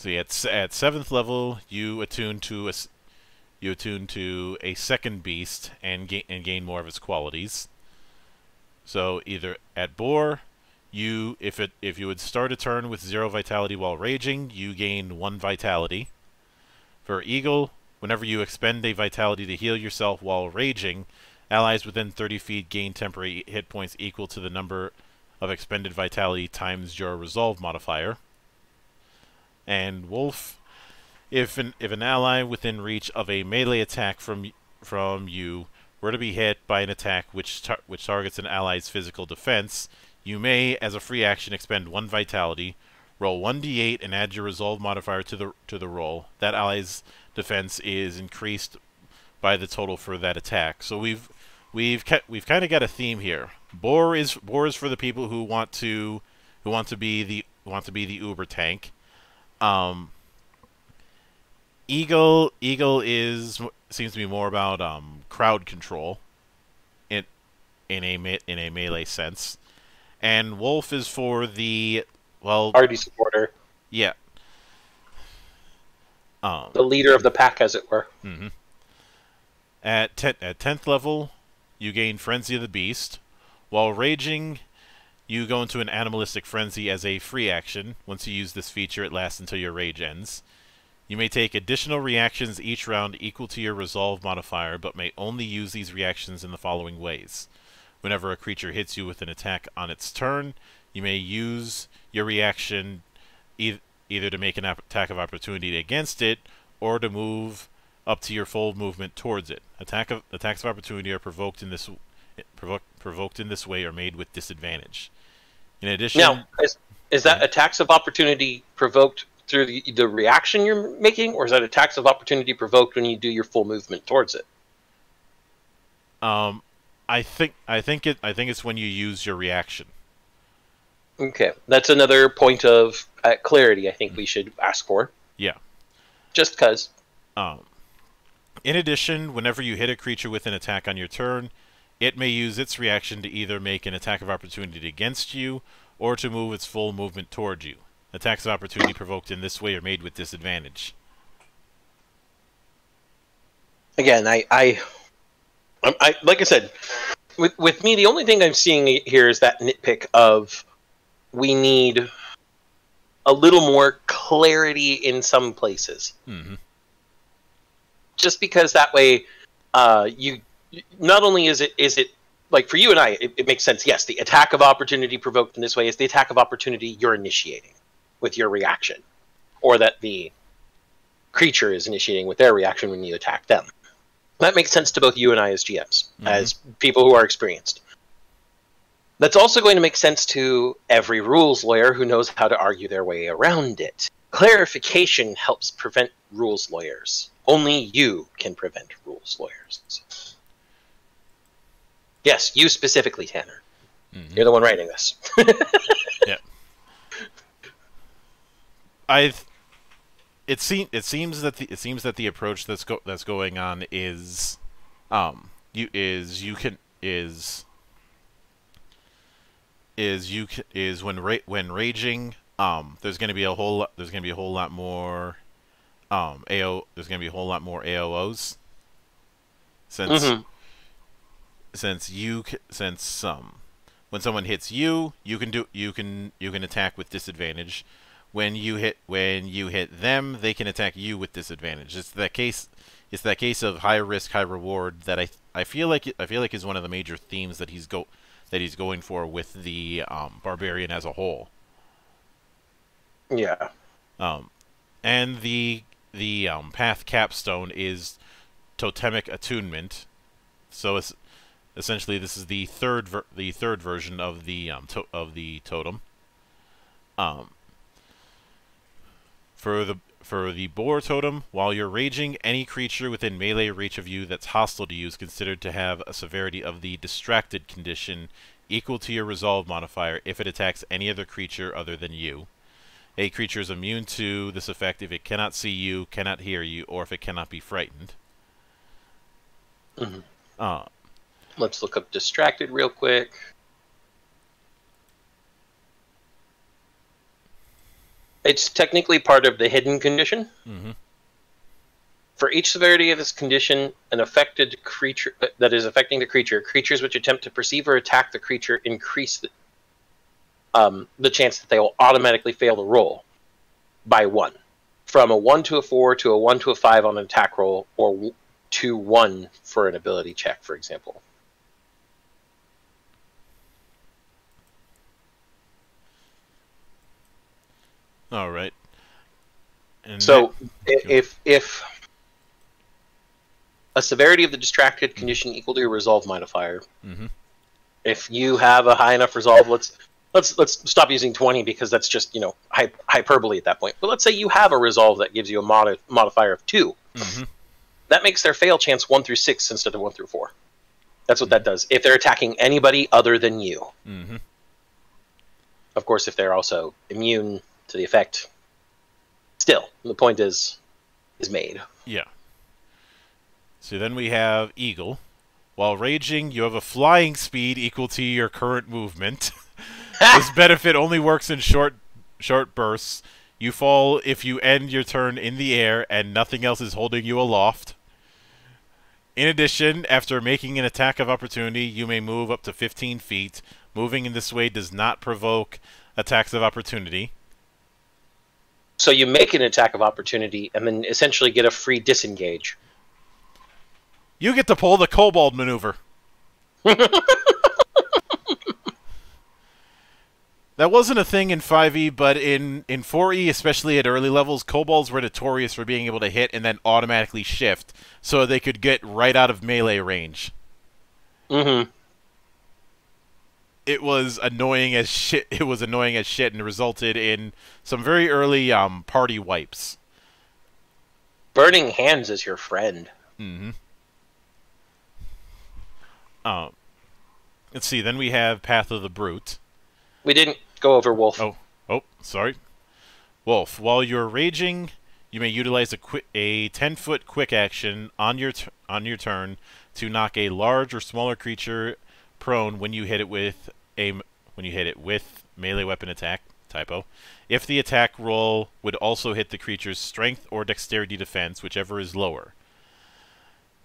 See, at at seventh level, you attune to a you attune to a second beast and gain and gain more of its qualities. So either at boar, you if it if you would start a turn with zero vitality while raging, you gain one vitality. For eagle, whenever you expend a vitality to heal yourself while raging, Allies within 30 feet gain temporary hit points equal to the number of expended vitality times your resolve modifier. And Wolf, if an if an ally within reach of a melee attack from from you were to be hit by an attack which tar which targets an ally's physical defense, you may, as a free action, expend one vitality, roll 1d8, and add your resolve modifier to the to the roll. That ally's defense is increased by the total for that attack. So we've we've we've kind of got a theme here. Boar is Boar is for the people who want to who want to be the want to be the Uber tank. Um, Eagle Eagle is seems to be more about um, crowd control in in a me in a melee sense, and Wolf is for the well party supporter. Yeah. Um, the leader of the pack, as it were. Mm-hmm. At ten, at tenth level, you gain Frenzy of the Beast. While raging, you go into an animalistic frenzy as a free action. Once you use this feature, it lasts until your rage ends. You may take additional reactions each round equal to your resolve modifier, but may only use these reactions in the following ways. Whenever a creature hits you with an attack on its turn, you may use your reaction e either to make an attack of opportunity against it or to move up to your full movement towards it. Attack of, attacks of opportunity are provoked in this eh, provo provoked in this way are made with disadvantage. In addition, now is, is that attacks of opportunity provoked through the, the reaction you're making, or is that attacks of opportunity provoked when you do your full movement towards it? Um, I think I think it I think it's when you use your reaction. Okay, that's another point of uh, clarity. I think we should ask for. Yeah. Just because. Um, in addition, whenever you hit a creature with an attack on your turn, it may use its reaction to either make an attack of opportunity against you or to move its full movement toward you. Attacks of opportunity provoked in this way are made with disadvantage. Again, I, I, I, like I said, with with me, the only thing I'm seeing here is that nitpick of we need a little more clarity in some places. Mm-hmm. Just because that way, uh, you not only is it is it like for you and I, it, it, makes sense. Yes, the attack of opportunity provoked in this way is the attack of opportunity you're initiating with your reaction, or that the creature is initiating with their reaction when you attack them. That makes sense to both you and I as GMs, mm-hmm. as people who are experienced. That's also going to make sense to every rules lawyer who knows how to argue their way around it. Clarification helps prevent rules lawyers. Only you can prevent rules lawyers. Yes, you specifically, Tanner. Mm-hmm. You're the one writing this. yeah. I. It seems it seems that the it seems that the approach that's go that's going on is, um, you is you can is is you is when ra when raging um there's going to be a whole lot, there's going to be a whole lot more um AO there's going to be a whole lot more AOs since mm -hmm. Since you since um when someone hits you you can do you can you can attack with disadvantage when you hit when you hit them they can attack you with disadvantage it's that case it's that case of high risk high reward that I I feel like I feel like is one of the major themes that he's go that he's going for with the um, barbarian as a whole. Yeah. Um, and the the um, path capstone is totemic attunement. So it's essentially this is the third the third version of the um, of the totem. Um, for the for the boar totem, while you're raging, any creature within melee reach of you that's hostile to you is considered to have a severity of the distracted condition equal to your resolve modifier if it attacks any other creature other than you. A creature is immune to this effect if it cannot see you, cannot hear you, or if it cannot be frightened. Mm -hmm. uh, Let's look up distracted real quick. It's technically part of the hidden condition. Mm-hmm. For each severity of this condition, an affected creature that is affecting the creature, creatures which attempt to perceive or attack the creature increase the, um, the chance that they will automatically fail the roll by one, from a one to a four to a one to a five on an attack roll, or to one for an ability check, for example. All right. And So i- if if a severity of the distracted condition equal to your resolve modifier, Mhm. if you have a high enough resolve, let's let's let's stop using twenty because that's just you know hy- hyperbole at that point. But let's say you have a resolve that gives you a modi- modifier of two. Mhm. That makes their fail chance one through six instead of one through four. That's what that does. If they're attacking anybody other than you, hmm of course, if they're also immune to the effect, still the point is is made. Yeah. So then we have Eagle. While raging, you have a flying speed equal to your current movement. this benefit only works in short short bursts. You fall if you end your turn in the air and nothing else is holding you aloft. In addition, after making an attack of opportunity, you may move up to 15 feet. Moving in this way does not provoke attacks of opportunity. So you make an attack of opportunity and then essentially get a free disengage. You get to pull the kobold maneuver. that wasn't a thing in 5e, but in, in 4e, especially at early levels, kobolds were notorious for being able to hit and then automatically shift, so they could get right out of melee range. Mm-hmm. It was annoying as shit. It was annoying as shit, and resulted in some very early um, party wipes. Burning hands is your friend. Mm-hmm. Uh, let's see. Then we have Path of the Brute. We didn't go over Wolf. Oh, oh, sorry. Wolf, while you're raging, you may utilize a qui- a 10-foot quick action on your t- on your turn to knock a large or smaller creature prone when you hit it with when you hit it with melee weapon attack. Typo. If the attack roll would also hit the creature's strength or dexterity defense, whichever is lower.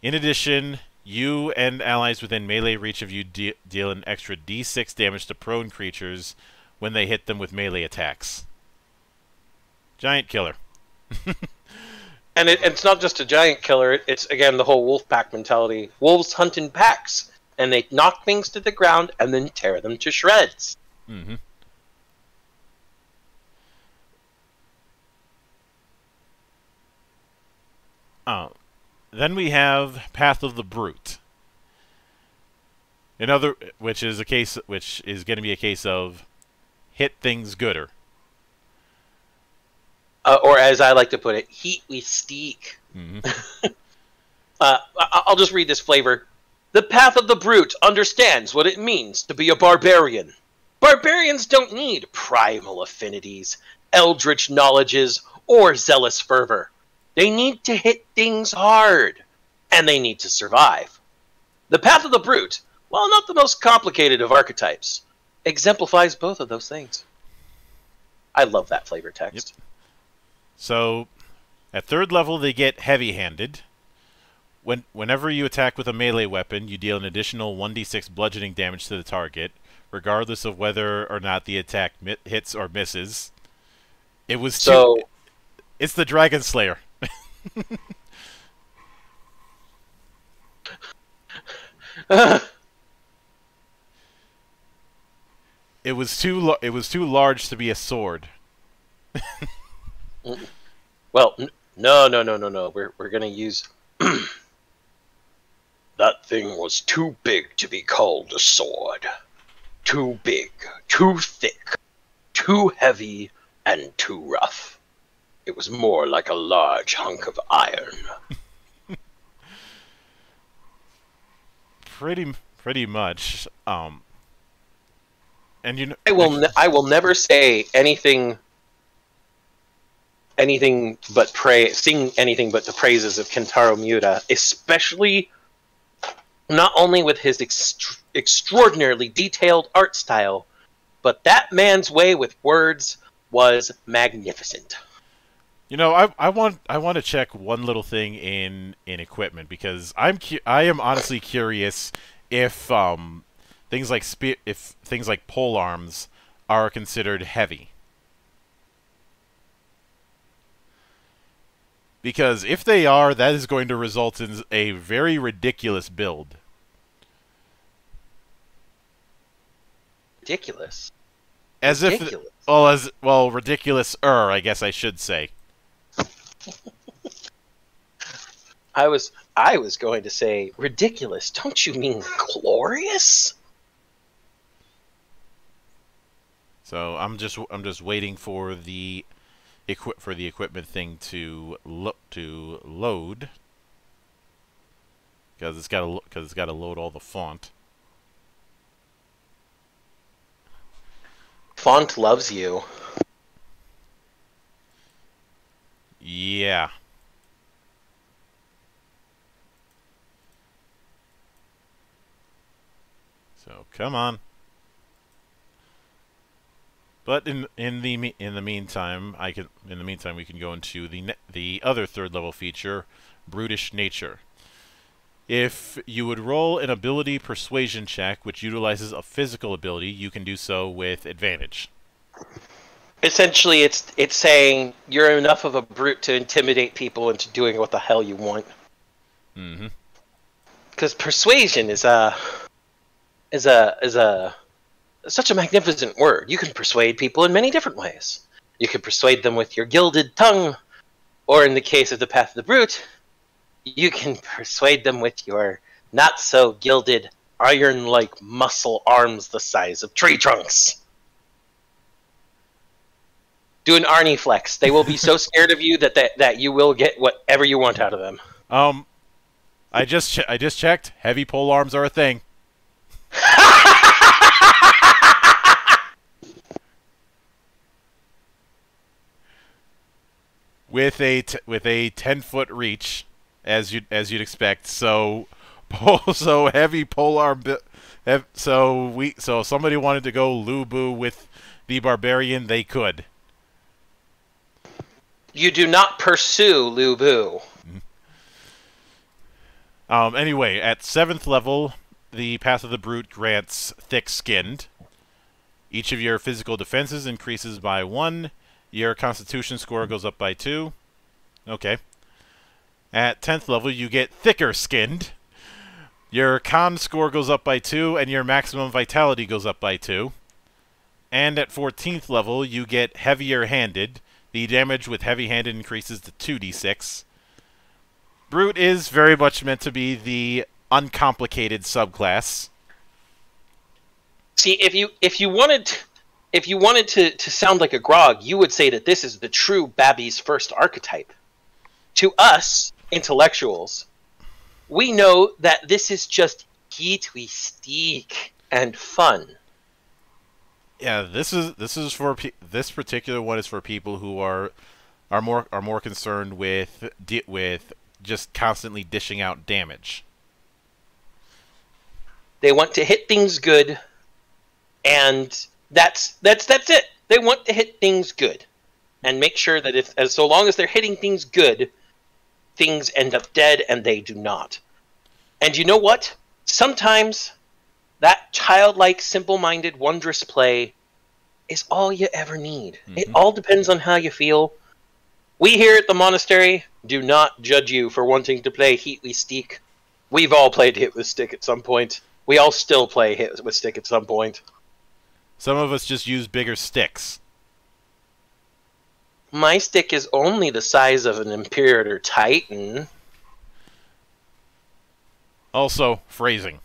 In addition, you and allies within melee reach of you de- deal an extra d6 damage to prone creatures when they hit them with melee attacks. Giant killer. And it, it's not just a giant killer. It's again the whole wolf pack mentality. Wolves hunt in packs, and they knock things to the ground and then tear them to shreds. Mm-hmm. Uh, then we have Path of the Brute. Another, which is a case, which is going to be a case of hit things gooder. Uh, or as I like to put it, heat we steak. hmm Uh, I'll just read this flavor. The path of the brute understands what it means to be a barbarian. Barbarians don't need primal affinities, eldritch knowledges, or zealous fervor. They need to hit things hard, and they need to survive. The path of the brute, while not the most complicated of archetypes, exemplifies both of those things. I love that flavor text. So, at third level, they get heavy-handed. When, whenever you attack with a melee weapon, you deal an additional 1d6 bludgeoning damage to the target, regardless of whether or not the attack mi- hits or misses. It was too- So, it's the Dragon Slayer. It was too it was too large to be a sword. Well, n- no, no, no, no, no. We're we're gonna use. that thing was too big to be called a sword. Too big, too thick, too heavy, and too rough. It was more like a large hunk of iron. Pretty pretty much. Um and you know I will. Ne- I will never say anything. Anything but pray, sing anything but the praises of Kentaro Miura, especially not only with his ext- extraordinarily detailed art style, but that man's way with words was magnificent. You know, I I want I want to check one little thing in in equipment because I'm I am honestly curious if um things like spe- if things like pole arms are considered heavy. Because if they are, that is going to result in a very ridiculous build. Ridiculous. As if Ridiculous. well as well ridiculous er, I guess I should say. I was I was going to say ridiculous. Don't you mean glorious? So I'm just I'm just waiting for the equip for the equipment thing to look to load because it's got to because it's got to load all the font. Font loves you. Yeah. So come on. But in in the in the meantime, I can in the meantime we can go into the ne- the other third level feature, brutish nature. If you would roll an ability persuasion check which utilizes a physical ability, you can do so with advantage. Essentially, it's it's saying you're enough of a brute to intimidate people into doing what the hell you want. Mm-hmm. Because persuasion is a is a is a such a magnificent word. You can persuade people in many different ways. You can persuade them with your gilded tongue, or in the case of the Path of the Brute, you can persuade them with your not so gilded iron like muscle arms the size of tree trunks. Do an Arnie flex. They will be so scared of you that, that that you will get whatever you want out of them. Um, I just I just checked. Heavy pole arms are a thing. with a t- with a ten foot reach, as you as you'd expect. So, pole, so heavy pole arm. Bi- hev- so we so if somebody wanted to go Lu Bu with the barbarian, they could. You do not pursue Lu Bu. Um, anyway, at seventh level, the Path of the Brute grants Thick Skinned. Each of your physical defenses increases by one. Your Constitution score goes up by two. Okay. At tenth level, you get Thicker Skinned. Your Con score goes up by two, and your maximum Vitality goes up by two. And at 14th level, you get Heavier Handed. The damage with Heavy Handed increases to 2d6. Brute is very much meant to be the uncomplicated subclass. See, if you if you wanted if you wanted to, to sound like a grog, you would say that this is the true Babby's first archetype. To us, intellectuals, we know that this is just geetwistique and fun. Yeah, this is this is for pe- this particular one is for people who are are more are more concerned with with just constantly dishing out damage. They want to hit things good, and that's that's that's it. They want to hit things good, and make sure that if as so long as they're hitting things good, things end up dead, and they do not. And you know what? Sometimes that childlike, simple-minded, wondrous play is all you ever need. It mm-hmm. all depends on how you feel. We here at the monastery do not judge you for wanting to play Heat with Stick. We've all played Hit with Stick at some point. We all still play Hit with Stick at some point. Some of us just use bigger sticks. My stick is only the size of an Imperator Titan. Also, phrasing.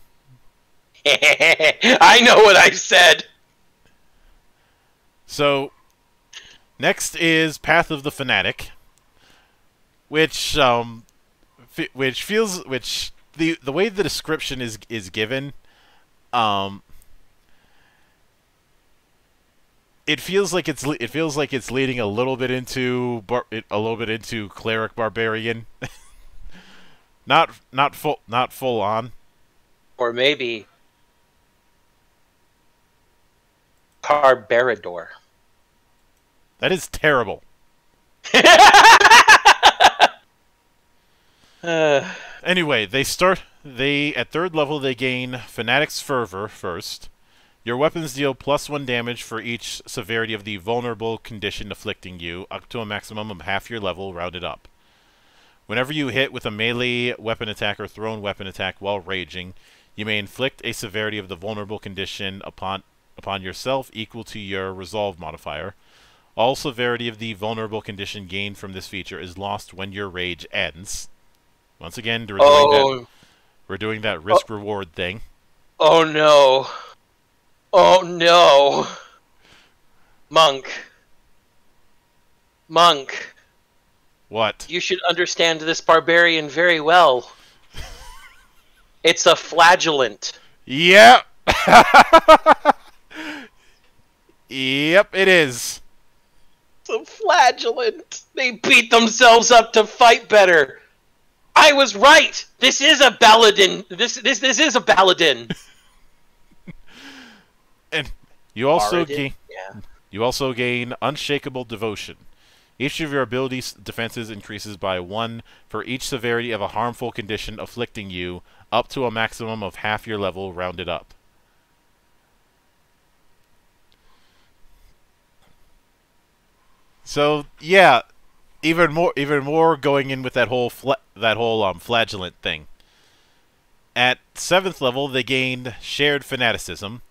I know what I said. So, next is Path of the Fanatic, which um, f- which feels which the the way the description is is given, um, it feels like it's it feels like it's leading a little bit into bar- a little bit into cleric barbarian. not not full not full on. Or maybe Carberador. That is terrible. Uh, Anyway, they start they at third level they gain Fanatic's Fervor first. Your weapons deal plus one damage for each severity of the vulnerable condition afflicting you, up to a maximum of half your level rounded up. Whenever you hit with a melee weapon attack or thrown weapon attack while raging, you may inflict a severity of the vulnerable condition upon upon yourself equal to your resolve modifier. All severity of the vulnerable condition gained from this feature is lost when your rage ends. Once again, we're doing that, Oh, we're doing that risk reward thing. oh no. Oh no. Monk. Monk, What? you should understand this barbarian very well. It's a flagellant. Yep. yep, it is. It's a flagellant. They beat themselves up to fight better. I was right. This is a paladin. This this this is a paladin. And you also gain Yeah. you also gain unshakable devotion. Each of your abilities defenses increases by 1 for each severity of a harmful condition afflicting you up to a maximum of half your level rounded up. So, yeah, even more even more going in with that whole fla- that whole um flagellant thing. At 7th level, they gained shared fanaticism.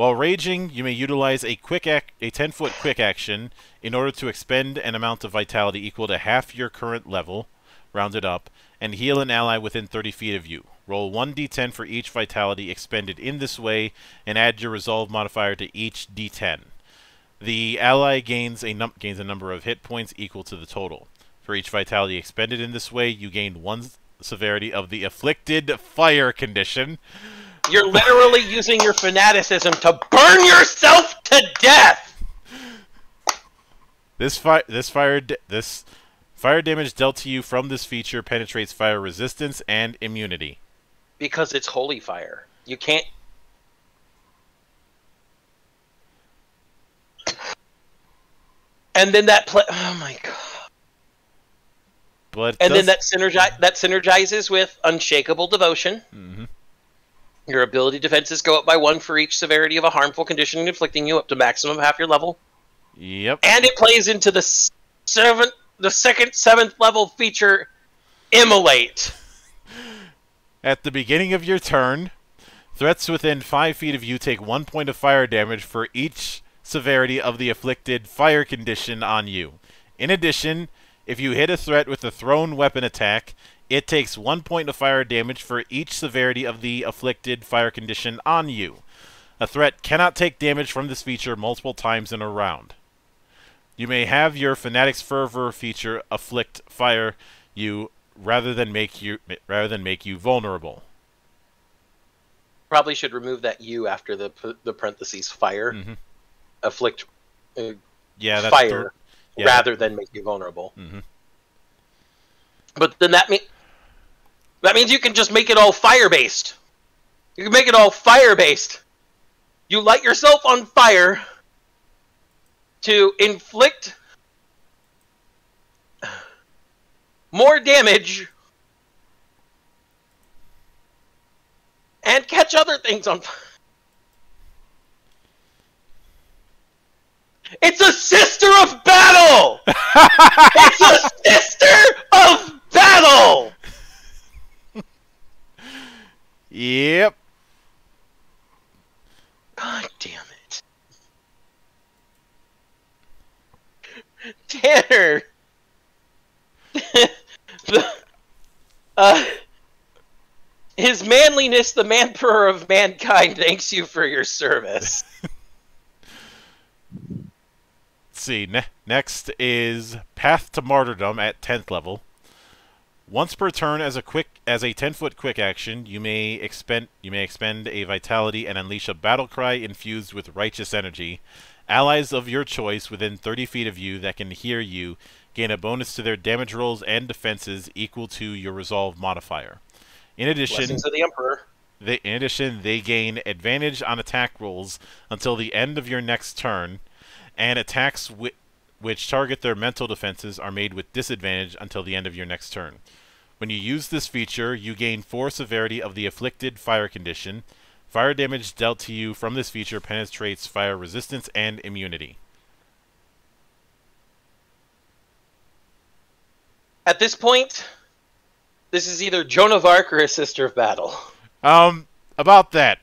While raging, you may utilize a quick a 10 foot quick action in order to expend an amount of vitality equal to half your current level, rounded up, and heal an ally within 30 feet of you. Roll 1d10 for each vitality expended in this way, and add your resolve modifier to each d10. The ally gains a gains a number of hit points equal to the total. For each vitality expended in this way, you gain one severity of the afflicted fire condition. You're literally using your fanaticism to burn yourself to death. This fire, this fire, this fire damage dealt to you from this feature penetrates fire resistance and immunity. Because it's holy fire. You can't. And then that play. Oh my god. But And then that synergi- that synergizes with unshakable devotion. Mhm. Your ability defenses go up by one for each severity of a harmful condition inflicting you up to maximum half your level. Yep. And it plays into the seventh, the second, seventh level feature, immolate. At the beginning of your turn, threats within five feet of you take one point of fire damage for each severity of the afflicted fire condition on you. In addition, if you hit a threat with a thrown weapon attack, it takes one point of fire damage for each severity of the afflicted fire condition on you. A threat cannot take damage from this feature multiple times in a round. You may have your Fanatic's Fervor feature afflict fire you rather than make you rather than make you vulnerable. Probably should remove that "you" after the the parentheses fire. Mhm. Afflict uh, Yeah, that's fire yeah, rather than make you vulnerable. Mhm. But then that mean that means you can just make it all fire based. You can make it all fire based. You light yourself on fire to inflict more damage and catch other things on fire. It's a sister of battle! it's a sister of battle! Yep. God damn it. Tanner! the, uh, his manliness, the manper of mankind, thanks you for your service. Let's see. Ne- next is Path to Martyrdom at 10th level. Once per turn, as a quick as a 10 foot quick action, you may expend you may expend a vitality and unleash a battle cry infused with righteous energy. Allies of your choice within 30 feet of you that can hear you gain a bonus to their damage rolls and defenses equal to your resolve modifier. In addition, Blessings of the Emperor. They, in addition, they gain advantage on attack rolls until the end of your next turn, and attacks which target their mental defenses are made with disadvantage until the end of your next turn. When you use this feature, you gain 4 severity of the afflicted fire condition. Fire damage dealt to you from this feature penetrates fire resistance and immunity. At this point, this is either Joan of Arc or a Sister of Battle. Um, about that.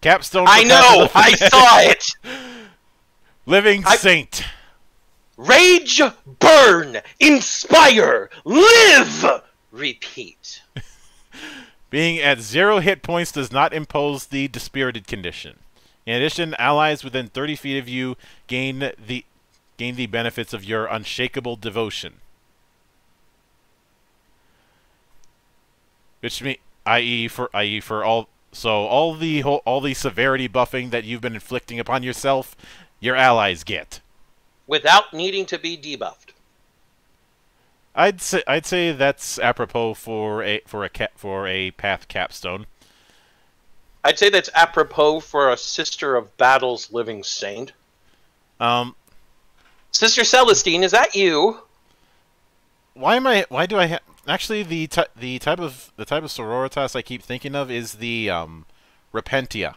Capstone. I know. I saw it. Living I- Saint. Rage, burn, inspire, live, repeat. Being at zero hit points does not impose the dispirited condition. In addition, allies within 30 feet of you gain the gain the benefits of your unshakable devotion. Which mean, i.e., for i.e. for all so all the whole, all the severity buffing that you've been inflicting upon yourself, your allies get. Without needing to be debuffed. I'd say I'd say that's apropos for a for a cap for a path capstone. I'd say that's apropos for a Sister of Battle's Living Saint. Um, Sister Celestine, is that you? why am I? Why do I have? Actually, the ty- the type of the type of sororitas I keep thinking of is the um, Repentia.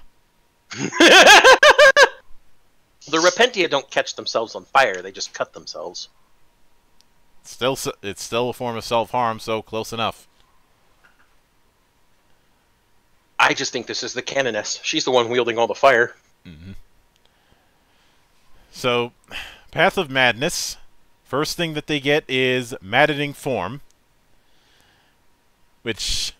The Repentia don't catch themselves on fire; they just cut themselves. Still, it's still a form of self harm, so close enough. I just think this is the Canoness. She's the one wielding all the fire. So, Path of Madness. First thing that they get is maddening form, which,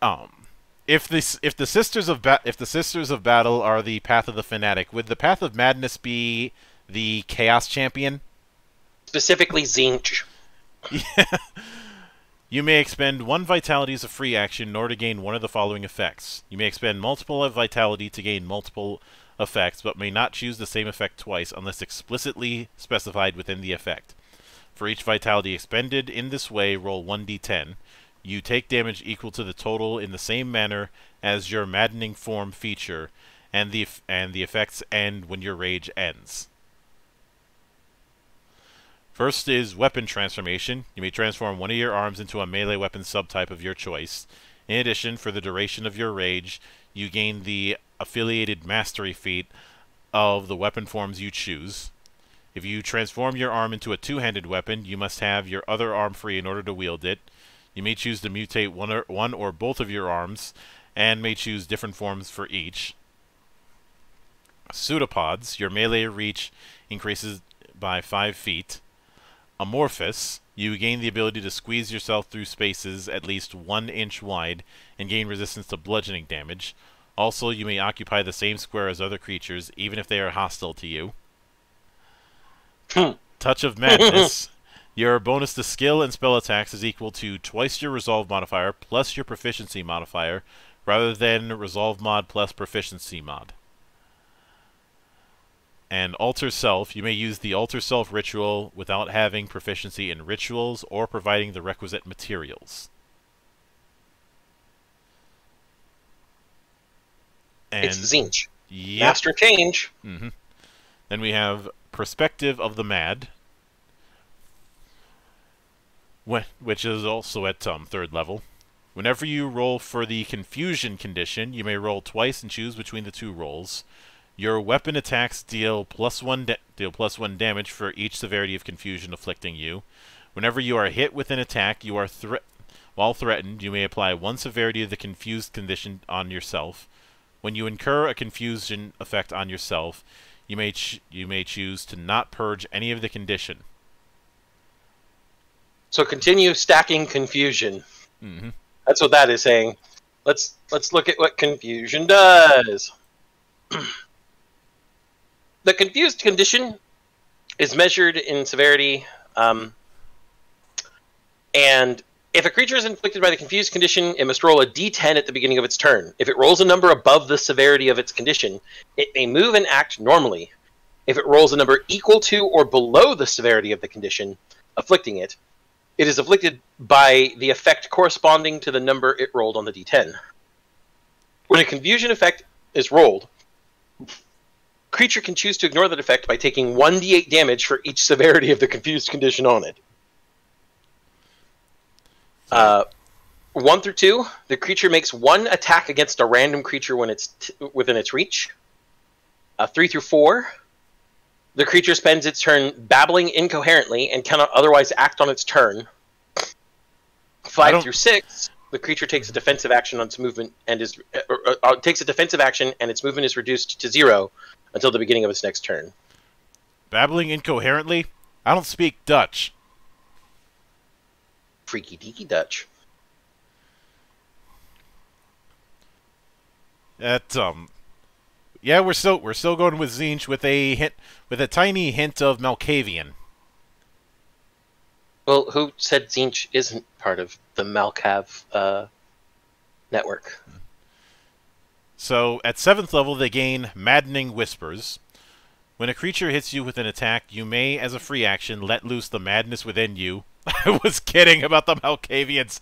um, if this if the sisters of ba- if the sisters of battle are the Path of the Fanatic, would the Path of Madness be the Chaos Champion? Specifically, Tzeentch. You may expend one vitality as a free action in order to gain one of the following effects. You may expend multiple of vitality to gain multiple effects, but may not choose the same effect twice unless explicitly specified within the effect. For each vitality expended in this way, roll 1d10. You take damage equal to the total in the same manner as your maddening form feature, and the and the effects end when your rage ends. First is weapon transformation. You may transform one of your arms into a melee weapon subtype of your choice. In addition, for the duration of your rage, you gain the affiliated mastery feat of the weapon forms you choose. If you transform your arm into a two-handed weapon, you must have your other arm free in order to wield it. You may choose to mutate one or, one or both of your arms, and may choose different forms for each. Pseudopods, your melee reach increases by 5 feet. Amorphous, you gain the ability to squeeze yourself through spaces at least one inch wide and gain resistance to bludgeoning damage. Also, you may occupy the same square as other creatures, even if they are hostile to you. Touch of Madness. Your bonus to skill and spell attacks is equal to twice your resolve modifier plus your proficiency modifier, rather than resolve mod plus proficiency mod. And Alter Self, you may use the Alter Self ritual without having proficiency in rituals or providing the requisite materials. And it's Tzeentch. yep. Master Change. hmm Then we have Perspective of the Mad, which is also at um, third level. Whenever you roll for the Confusion condition, you may roll twice and choose between the two rolls. Your weapon attacks deal plus one deal plus one damage for each severity of confusion afflicting you. Whenever you are hit with an attack, you are thre- while threatened, you may apply one severity of the confused condition on yourself. When you incur a confusion effect on yourself, you may ch- you may choose to not purge any of the condition. So continue stacking confusion. hmm That's what that is saying. Let's let's look at what confusion does. the confused condition is measured in severity, um, and if a creature is inflicted by the confused condition, it must roll a d10 at the beginning of its turn. If it rolls a number above the severity of its condition, it may move and act normally. If it rolls a number equal to or below the severity of the condition afflicting it, it is afflicted by the effect corresponding to the number it rolled on the d10. When a confusion effect is rolled, creature can choose to ignore that effect by taking 1d8 damage for each severity of the confused condition on it. Uh, 1 through 2, the creature makes one attack against a random creature when it's t- within its reach. Uh, 3 through 4, the creature spends its turn babbling incoherently and cannot otherwise act on its turn. Five through six. the creature takes a defensive action on its movement and is or, or, or takes a defensive action and its movement is reduced to zero until the beginning of its next turn. Babbling incoherently? I don't speak Dutch. Freaky deaky Dutch. That um Yeah, we're still we're still going with Tzeentch with a hint with a tiny hint of Malkavian. Well, who said Tzeentch isn't part of the Malkav uh, network? So at seventh level they gain Maddening Whispers. When a creature hits you with an attack, you may, as a free action, let loose the madness within you. I was kidding about the Malkavians.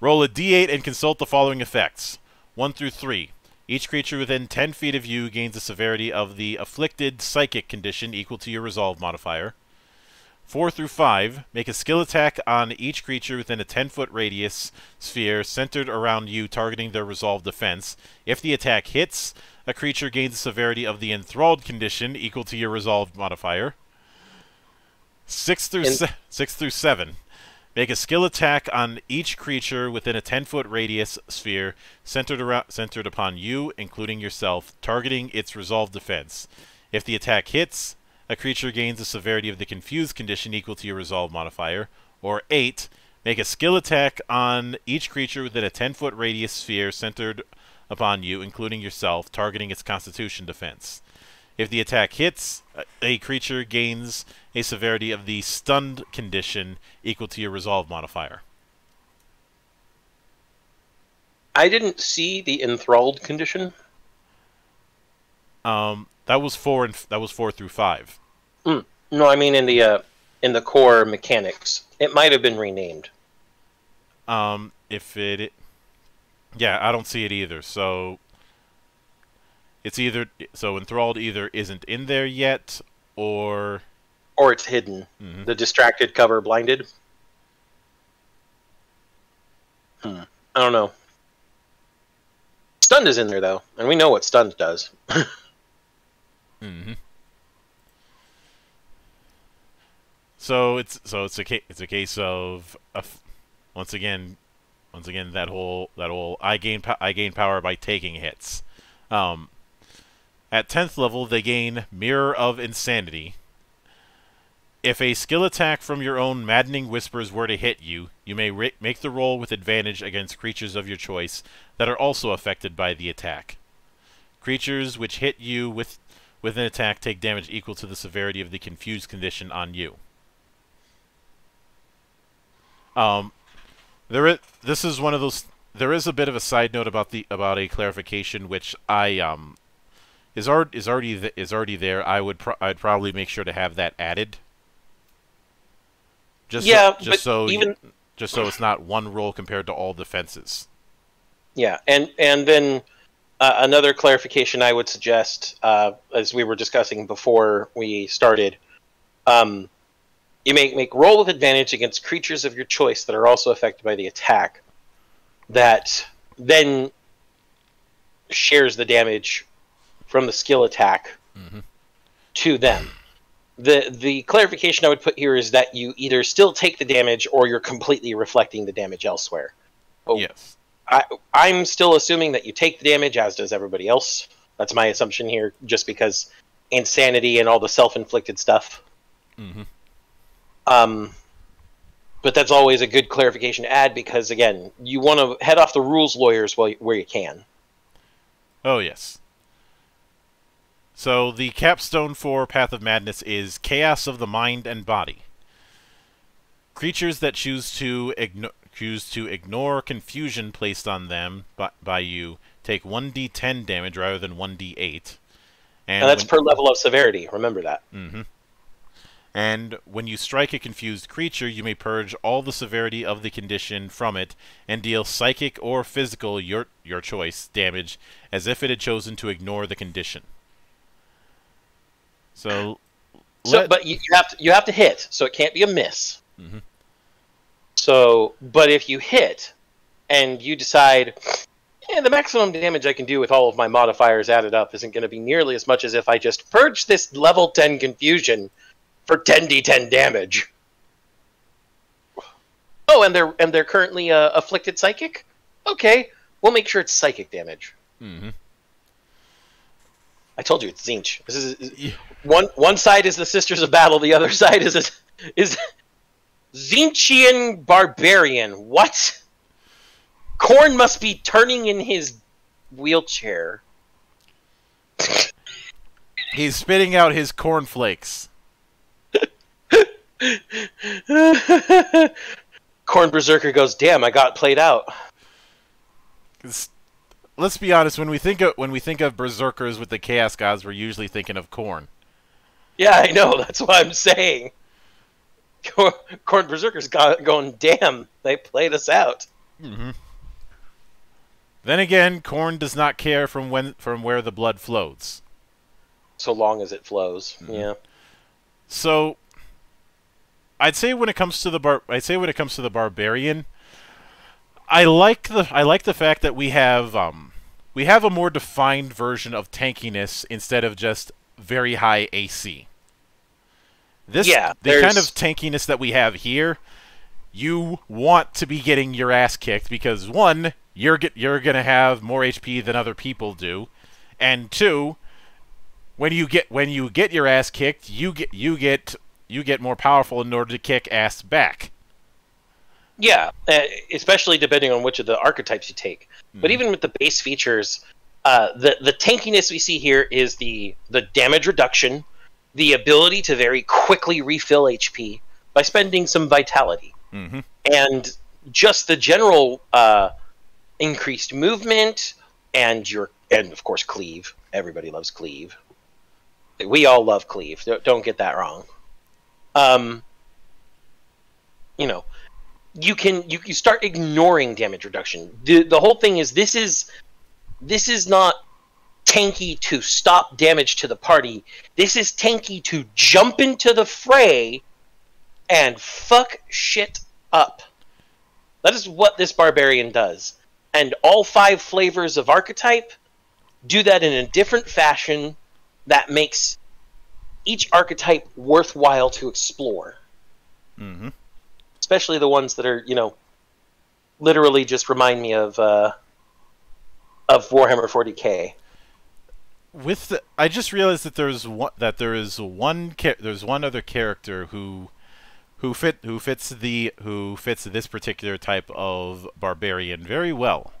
Roll a d8 and consult the following effects. 1 through 3. Each creature within 10 feet of you gains the severity of the afflicted psychic condition equal to your resolve modifier. 4 through 5. Make a skill attack on each creature within a 10 foot radius sphere centered around you, targeting their resolve defense. If the attack hits, a creature gains the severity of the enthralled condition equal to your resolve modifier. 6 through, se- 6 through 7. Make a skill attack on each creature within a 10 foot radius sphere centered, around, centered upon you, including yourself, targeting its resolve defense. If the attack hits, a creature gains the severity of the confused condition equal to your resolve modifier. Or 8. Make a skill attack on each creature within a 10 foot radius sphere centered upon you, including yourself, targeting its constitution defense. If the attack hits, a- a creature gains a severity of the stunned condition equal to your resolve modifier. I didn't see the enthralled condition. Um, that was four and f- that was four through five. No, I mean in the uh, in the core mechanics. It might have been renamed. Um, if it, yeah, I don't see it either. So it's either so enthralled either isn't in there yet, or Or it's hidden. Mhm. The distracted cover blinded. Hmm. I don't know. Stunned is in there though, and we know what stunned does. hmm So it's so it's a it's a case of a once again, once again that whole that whole I gain I gain power by taking hits. Um, at tenth level, they gain Mirror of Insanity. If a skill attack from your own Maddening Whispers were to hit you, you may make the roll with advantage against creatures of your choice that are also affected by the attack. Creatures which hit you with with an attack take damage equal to the severity of the confused condition on you. Um, there is, this is one of those. There is a bit of a side note about the about a clarification which I um is already is already is already there. I would pro- I'd probably make sure to have that added. Just Yeah, so, just so you- even- just so it's not one roll compared to all defenses. Yeah, and and then uh, another clarification I would suggest, uh, as we were discussing before we started, um, you may make roll with advantage against creatures of your choice that are also affected by the attack. That then shares the damage from the skill attack Mhm. to them. The the clarification I would put here is that you either still take the damage or you're completely reflecting the damage elsewhere. Oh. Yes. I, I'm still assuming that you take the damage, as does everybody else. That's my assumption here, just because insanity and all the self-inflicted stuff. hmm Um, but that's always a good clarification to add because, again, you want to head off the rules lawyers while, where you can. Oh, yes. So the capstone for Path of Madness is Chaos of the Mind and Body. Creatures that choose to igno- choose to ignore confusion placed on them by, by you take 1d10 damage rather than 1d8. And that's per level of severity. Remember that. Mhm. And when you strike a confused creature, you may purge all the severity of the condition from it and deal psychic or physical, your your choice, damage as if it had chosen to ignore the condition. So, So, but you, you have to you have to hit, so it can't be a miss. Mm-hmm. So, but if you hit and you decide, yeah, the maximum damage I can do with all of my modifiers added up isn't going to be nearly as much as if I just purge this level ten confusion for ten d10 damage. Oh, and they're and they're currently uh, afflicted psychic. Okay, we'll make sure it's psychic damage. Mm-hmm. I told you it's Tzeentch. This is Yeah. one one side is the Sisters of Battle, the other side is is Tzeentchian Barbarian. What? Khorne must be turning in his wheelchair. He's spitting out his cornflakes. Khorne Berserker goes, "Damn, I got played out." let's be honest, when we think of when we think of berserkers with the chaos gods, we're usually thinking of Khorne. Yeah, I know. That's what I'm saying. Khorne Berserker's go- going, "Damn, they played us out." Mm-hmm. Then again, Khorne does not care from when from where the blood flows. So long as it flows. Mhm. Yeah. So, I'd say when it comes to the bar, I'd say when it comes to the barbarian, I like the I like the fact that we have um we have a more defined version of tankiness instead of just very high AC. This Yeah, the kind of tankiness that we have here, you want to be getting your ass kicked because one, you're get, you're gonna have more HP than other people do, and two, when you get when you get your ass kicked, you get you get you get more powerful in order to kick ass back. Yeah, uh, especially depending on which of the archetypes you take. But Mhm. even with the base features, uh, the the tankiness we see here is the the damage reduction, the ability to very quickly refill HP by spending some vitality, Mm-hmm. and just the general uh, increased movement and your and of course cleave. Everybody loves cleave. We all love cleave. Don't get that wrong. Um, you know, you can you, you start ignoring damage reduction. The the whole thing is this is this is not tanky to stop damage to the party. This is tanky to jump into the fray and fuck shit up. That is what this barbarian does. And all five flavors of archetype do that in a different fashion that makes each archetype worthwhile to explore Mm-hmm. especially the ones that are you know literally just remind me of uh of Warhammer 40k. With the, I just realized that there's one that there is one there's one other character who who fit who fits the who fits this particular type of barbarian very well.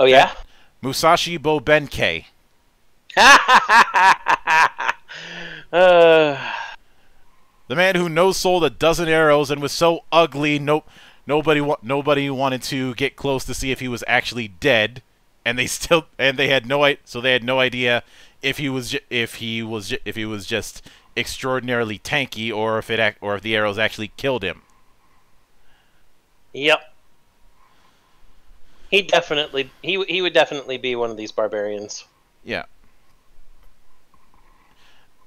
Oh yeah. Musashibo Benkei. Uh, The man who no sold a dozen arrows and was so ugly, no, nobody, wa- nobody wanted to get close to see if he was actually dead, and they still, and they had no, i- so they had no idea if he was, if he was, if he was just extraordinarily tanky, or if it, or if the arrows actually killed him. yep. He definitely he he would definitely be one of these barbarians. Yeah.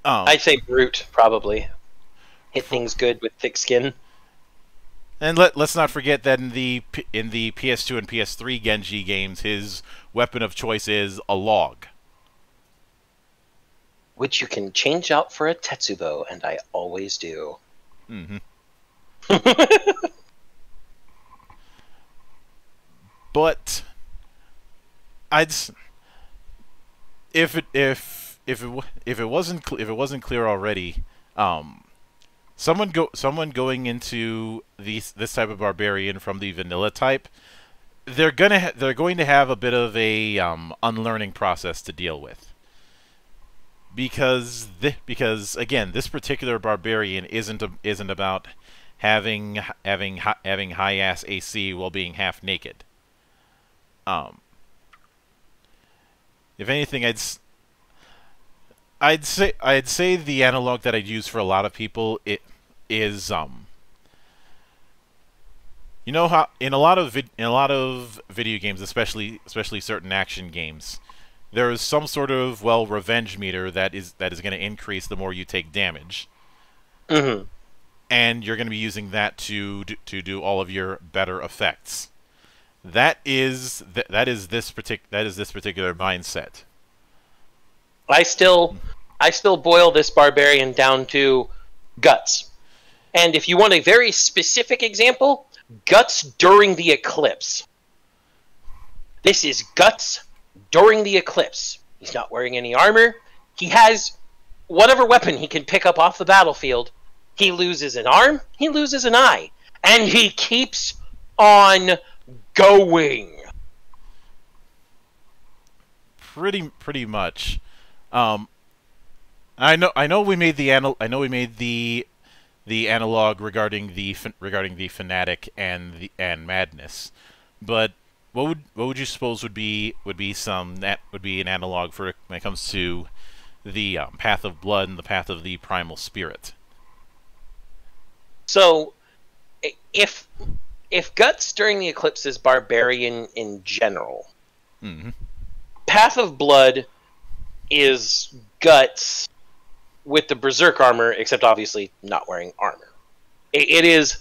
Um, I'd say brute probably. Hit things good with thick skin. and let let's not forget that in the in the PS2 and PS3 Genji games, his weapon of choice is a log. Which you can change out for a Tetsubo, and I always do. Mm-hmm. but I'd if it if if it if it wasn't if it wasn't clear already, um, someone go someone going into these this type of barbarian from the vanilla type, they're gonna they're going to have a bit of a um, unlearning process to deal with. Because thi- because again, this particular barbarian isn't a, isn't about having having having high ass AC while being half naked. Um, if anything, I'd I'd say I'd say the analog that I'd use for a lot of people it is um. You know how in a lot of in a lot of video games, especially especially certain action games, there is some sort of well revenge meter that is that is going to increase the more you take damage hmm and you're going to be using that to do, to do all of your better effects. That is th- that is this partic- that is this particular mindset. I still I still boil this barbarian down to guts. And if you want a very specific example, Guts during the eclipse. This is Guts during the eclipse. He's not wearing any armor. He has whatever weapon he can pick up off the battlefield. He loses an arm, he loses an eye, and he keeps on going. Pretty pretty much. Um, I know I know we made the anal I know we made the the analog regarding the regarding the fanatic and the and madness, but what would what would you suppose would be would be some that would be an analog for when it comes to the um, path of blood and the path of the primal spirit? So, if if Guts during the eclipse is barbarian in general, mm-hmm. path of blood is Guts with the berserk armor, except obviously not wearing armor. it, it is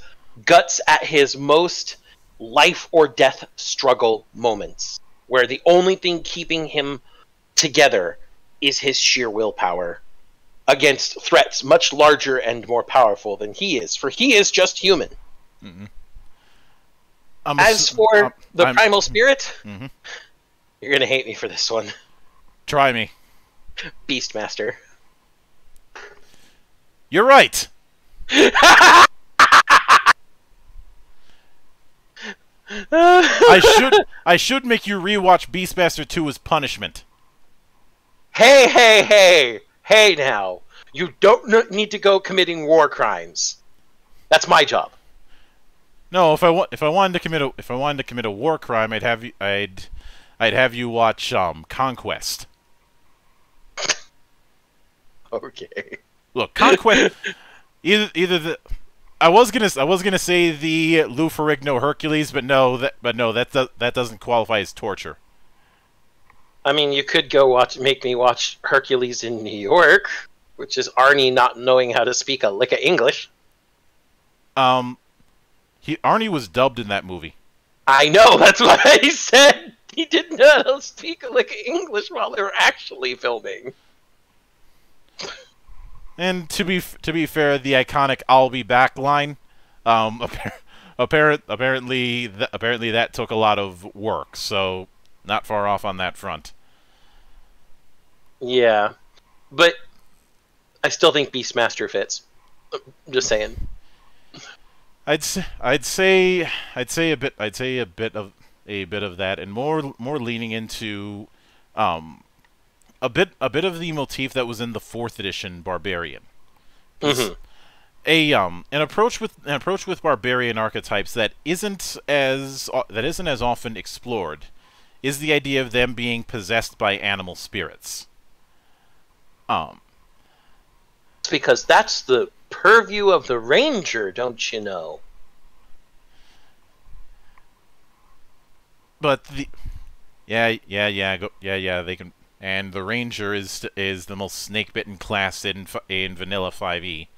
Guts at his most life or death struggle moments where the only thing keeping him together is his sheer willpower against threats much larger and more powerful than he is, for he is just human. Mm-hmm. As for I'm, the I'm, primal spirit, mm-hmm. you're gonna hate me for this one. Try me, Beastmaster. You're right. I should I should make you rewatch Beastmaster 2 as punishment. Hey, hey, hey, hey! Now you don't need to go committing war crimes. That's my job. No, if I wa- if I wanted to commit a if I wanted to commit a war crime, I'd have you I'd I'd have you watch um Conquest. okay. Look, Conquest. either either the I was gonna I was gonna say the Lou Ferrigno Hercules, but no, that but no, that does, that doesn't qualify as torture. I mean, you could go watch make me watch Hercules in New York, which is Arnie not knowing how to speak a lick of English. Um, he Arnie was dubbed in that movie. I know. That's what I said. He didn't know how to speak a lick of English while they were actually filming. And to be to be fair, the iconic "I'll be back" line, um, apparent apparently th apparently that took a lot of work, so not far off on that front. Yeah, but I still think Beastmaster fits. Just saying. I'd I'd say I'd say a bit I'd say a bit of a bit of that, and more more leaning into um, a bit a bit of the motif that was in the fourth edition Barbarian. Mm-hmm. A um an approach with an approach with barbarian archetypes that isn't as uh, that isn't as often explored is the idea of them being possessed by animal spirits. Um because that's the purview of the ranger, don't you know? But the yeah, yeah, yeah, go, yeah, yeah, they can and the Ranger is is the most snake-bitten class in in Vanilla 5e,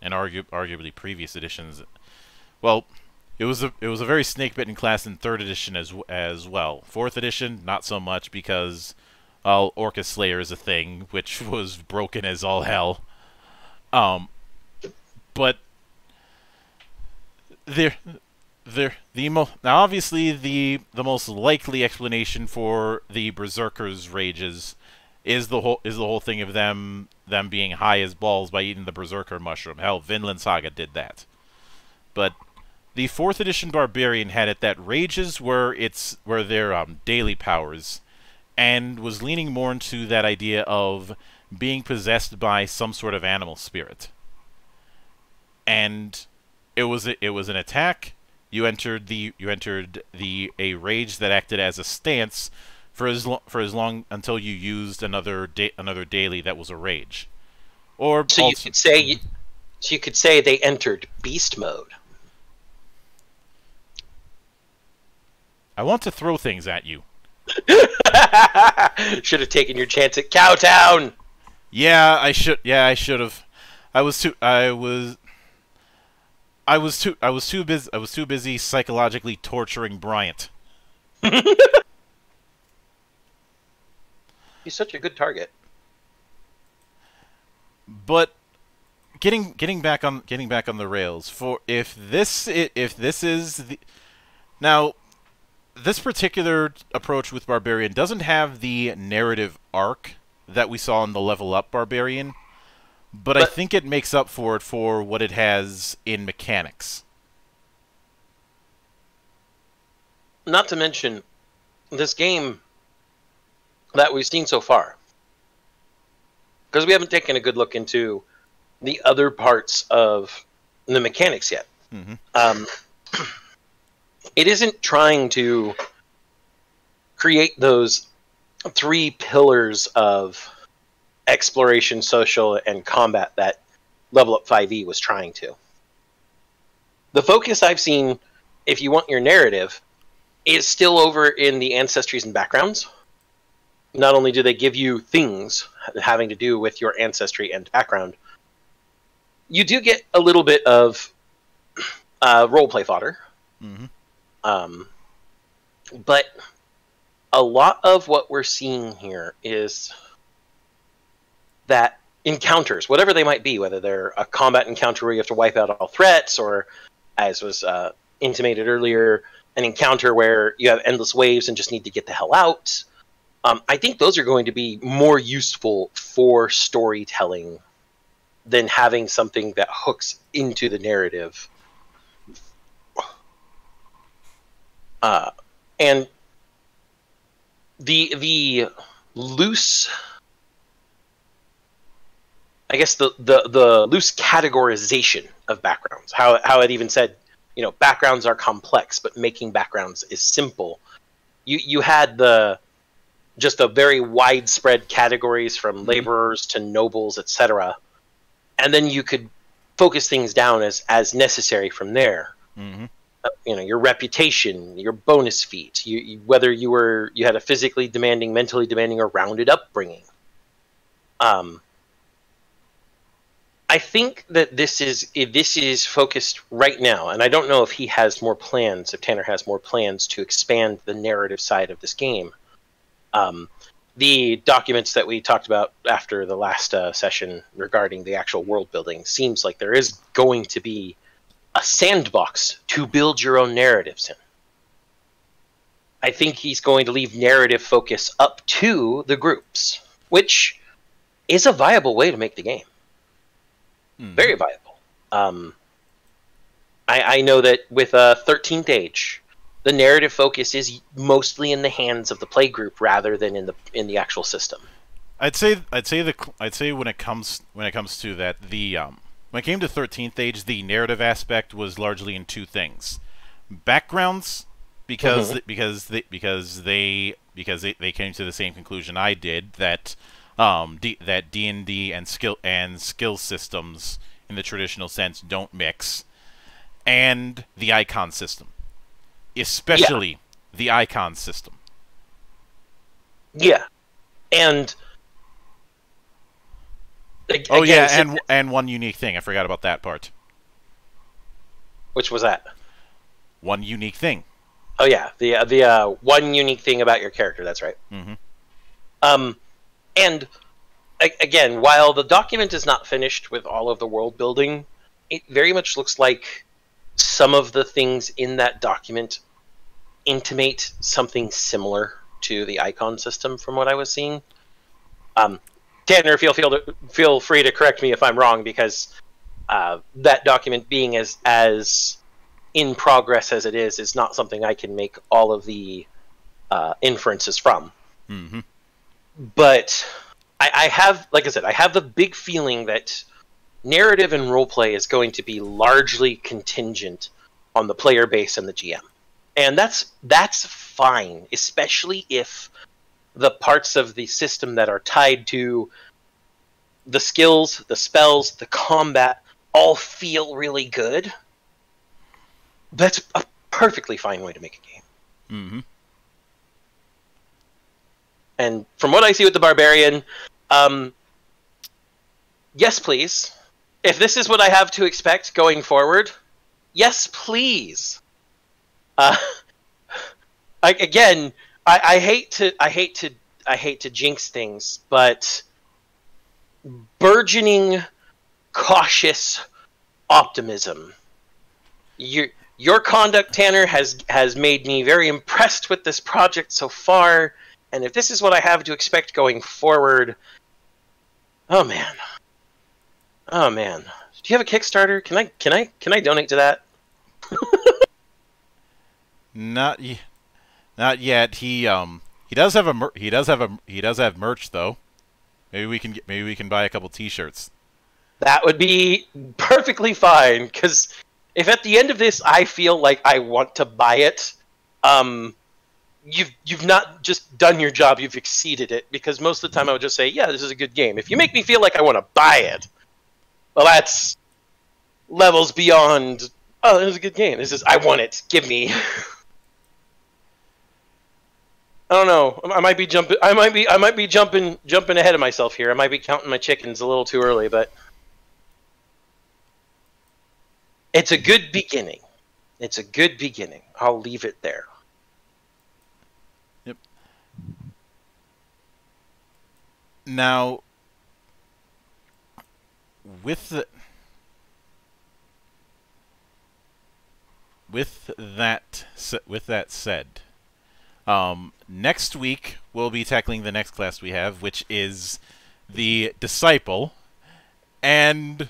and argu arguably previous editions. Well, it was a it was a very snake-bitten class in third edition as as well. Fourth edition, not so much because, well, Orcus Slayer is a thing which was broken as all hell. Um, but there the the mo now obviously the the most likely explanation for the berserkers rages is the whole is the whole thing of them them being high as balls by eating the berserker mushroom. Hell, Vinland Saga did that. But the fourth edition barbarian had it that rages were its were their um, daily powers, and was leaning more into that idea of being possessed by some sort of animal spirit. And it was it was an attack you entered the you entered the a rage that acted as a stance for as long for as long until you used another da another daily that was a rage. Or so you could say so you could say they entered beast mode. I want to throw things at you. should have taken your chance at Cowtown. Yeah, I should. Yeah, I should have. I was too. I was. I was too I was too busy I was too busy psychologically torturing Bryant. He's such a good target. But getting getting back on getting back on the rails for if this if this is the now this particular approach with barbarian doesn't have the narrative arc that we saw in the level up barbarian but, I think it makes up for it for what it has in mechanics. Not to mention this game that we've seen so far. Because we haven't taken a good look into the other parts of the mechanics yet. Mhm. Um, it isn't trying to create those three pillars of exploration, social, and combat that Level Up 5e was trying to. The focus I've seen, if you want your narrative, is still over in the ancestries and backgrounds. Not only do they give you things having to do with your ancestry and background, you do get a little bit of uh, roleplay fodder. Mhm. Um, but a lot of what we're seeing here is that encounters, whatever they might be, whether they're a combat encounter where you have to wipe out all threats, or as was uh, intimated earlier, an encounter where you have endless waves and just need to get the hell out. Um, I think those are going to be more useful for storytelling than having something that hooks into the narrative. Uh, and the the loose I guess the, the, the loose categorization of backgrounds. How how it even said, you know, backgrounds are complex, but making backgrounds is simple. You you had the just a very widespread categories from laborers to nobles, etc. And then you could focus things down as as necessary from there Mm-hmm. uh, you know your reputation your bonus feat you, you whether you were you had a physically demanding mentally demanding or rounded upbringing um i think that this is this is focused right now and i don't know if he has more plans if tanner has more plans to expand the narrative side of this game um the documents that we talked about after the last uh, session regarding the actual world building seems like there is going to be a sandbox to build your own narratives in. I think he's going to leave narrative focus up to the groups, which is a viable way to make the game. Mhm. Very viable. Um, I, I know that with uh, 13th Age, the narrative focus is mostly in the hands of the play group rather than in the in the actual system. I'd say I'd say the I'd say when it comes when it comes to that the um when it came to 13th age the narrative aspect was largely in two things backgrounds because Mhm. because they because they because they, they came to the same conclusion I did that um D, that D&D and skill and skill systems in the traditional sense don't mix. And the icon system. Especially the icon system. Yeah, and ag- oh yeah and and one unique thing. I forgot about that part. Which was that? one unique thing. Oh yeah, the uh, the uh, one unique thing about your character. That's right. Mhm. Um, and again, while the document is not finished with all of the world building, it very much looks like some of the things in that document intimate something similar to the icon system from what I was seeing. Um, Tanner, feel feel to, feel free to correct me if I'm wrong because uh, that document being as as in progress as it is is not something I can make all of the uh, inferences from. mm-hmm. But I, I have, like I said, I have the big feeling that narrative and roleplay is going to be largely contingent on the player base and the GM, and that's that's fine, especially if the parts of the system that are tied to the skills, the spells, the combat all feel really good. That's a perfectly fine way to make a game. Mm-hmm. And from what I see with the barbarian, um, yes, please. If this is what I have to expect going forward, yes, please. Uh, I, again, I, I hate to, I hate to, I hate to jinx things, but burgeoning cautious optimism. Your your conduct, Tanner, has has made me very impressed with this project so far. And if this is what I have to expect going forward, oh man, oh man, do you have a Kickstarter? Can I can I can I donate to that? Not, y- not yet. He um he does have a mer- he does have a he does have merch though. Maybe we can get maybe we can buy a couple T-shirts. That would be perfectly fine because if at the end of this I feel like I want to buy it, um, you've you've not just done your job, you've exceeded it. Because most of the time I would just say, yeah, this is a good game. If you make me feel like I want to buy it, well, that's levels beyond. Oh, this is a good game. This is I want it. Give me. I don't know. I might be jumping. I might be. I might be jumping jumping ahead of myself here. I might be counting my chickens a little too early, but it's a good beginning. It's a good beginning. I'll leave it there. Now, with the with that with that said, um, next week we'll be tackling the next class we have, which is the disciple, and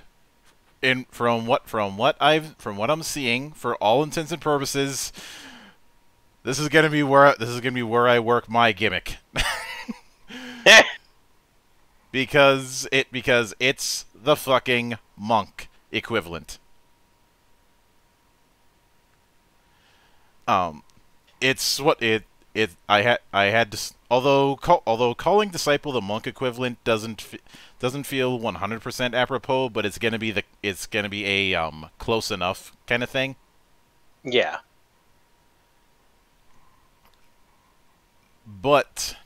in from what from what I've from what I'm seeing, for all intents and purposes, this is gonna be where this is gonna be where I work my gimmick. because it because it's the fucking monk equivalent. Um, it's what it it I had I had to although call, although calling disciple the monk equivalent doesn't doesn't feel 100% apropos, but it's gonna be the it's gonna be a um close enough kind of thing. yeah. but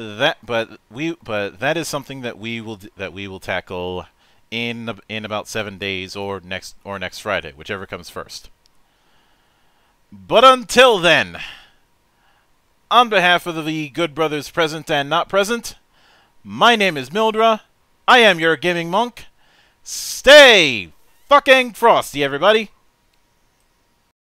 that but we but that is something that we will that we will tackle in in about 7 days or next or next Friday whichever comes first. But until then on behalf of the good brothers present and not present my name is Mildra. I am your gaming monk. Stay fucking frosty everybody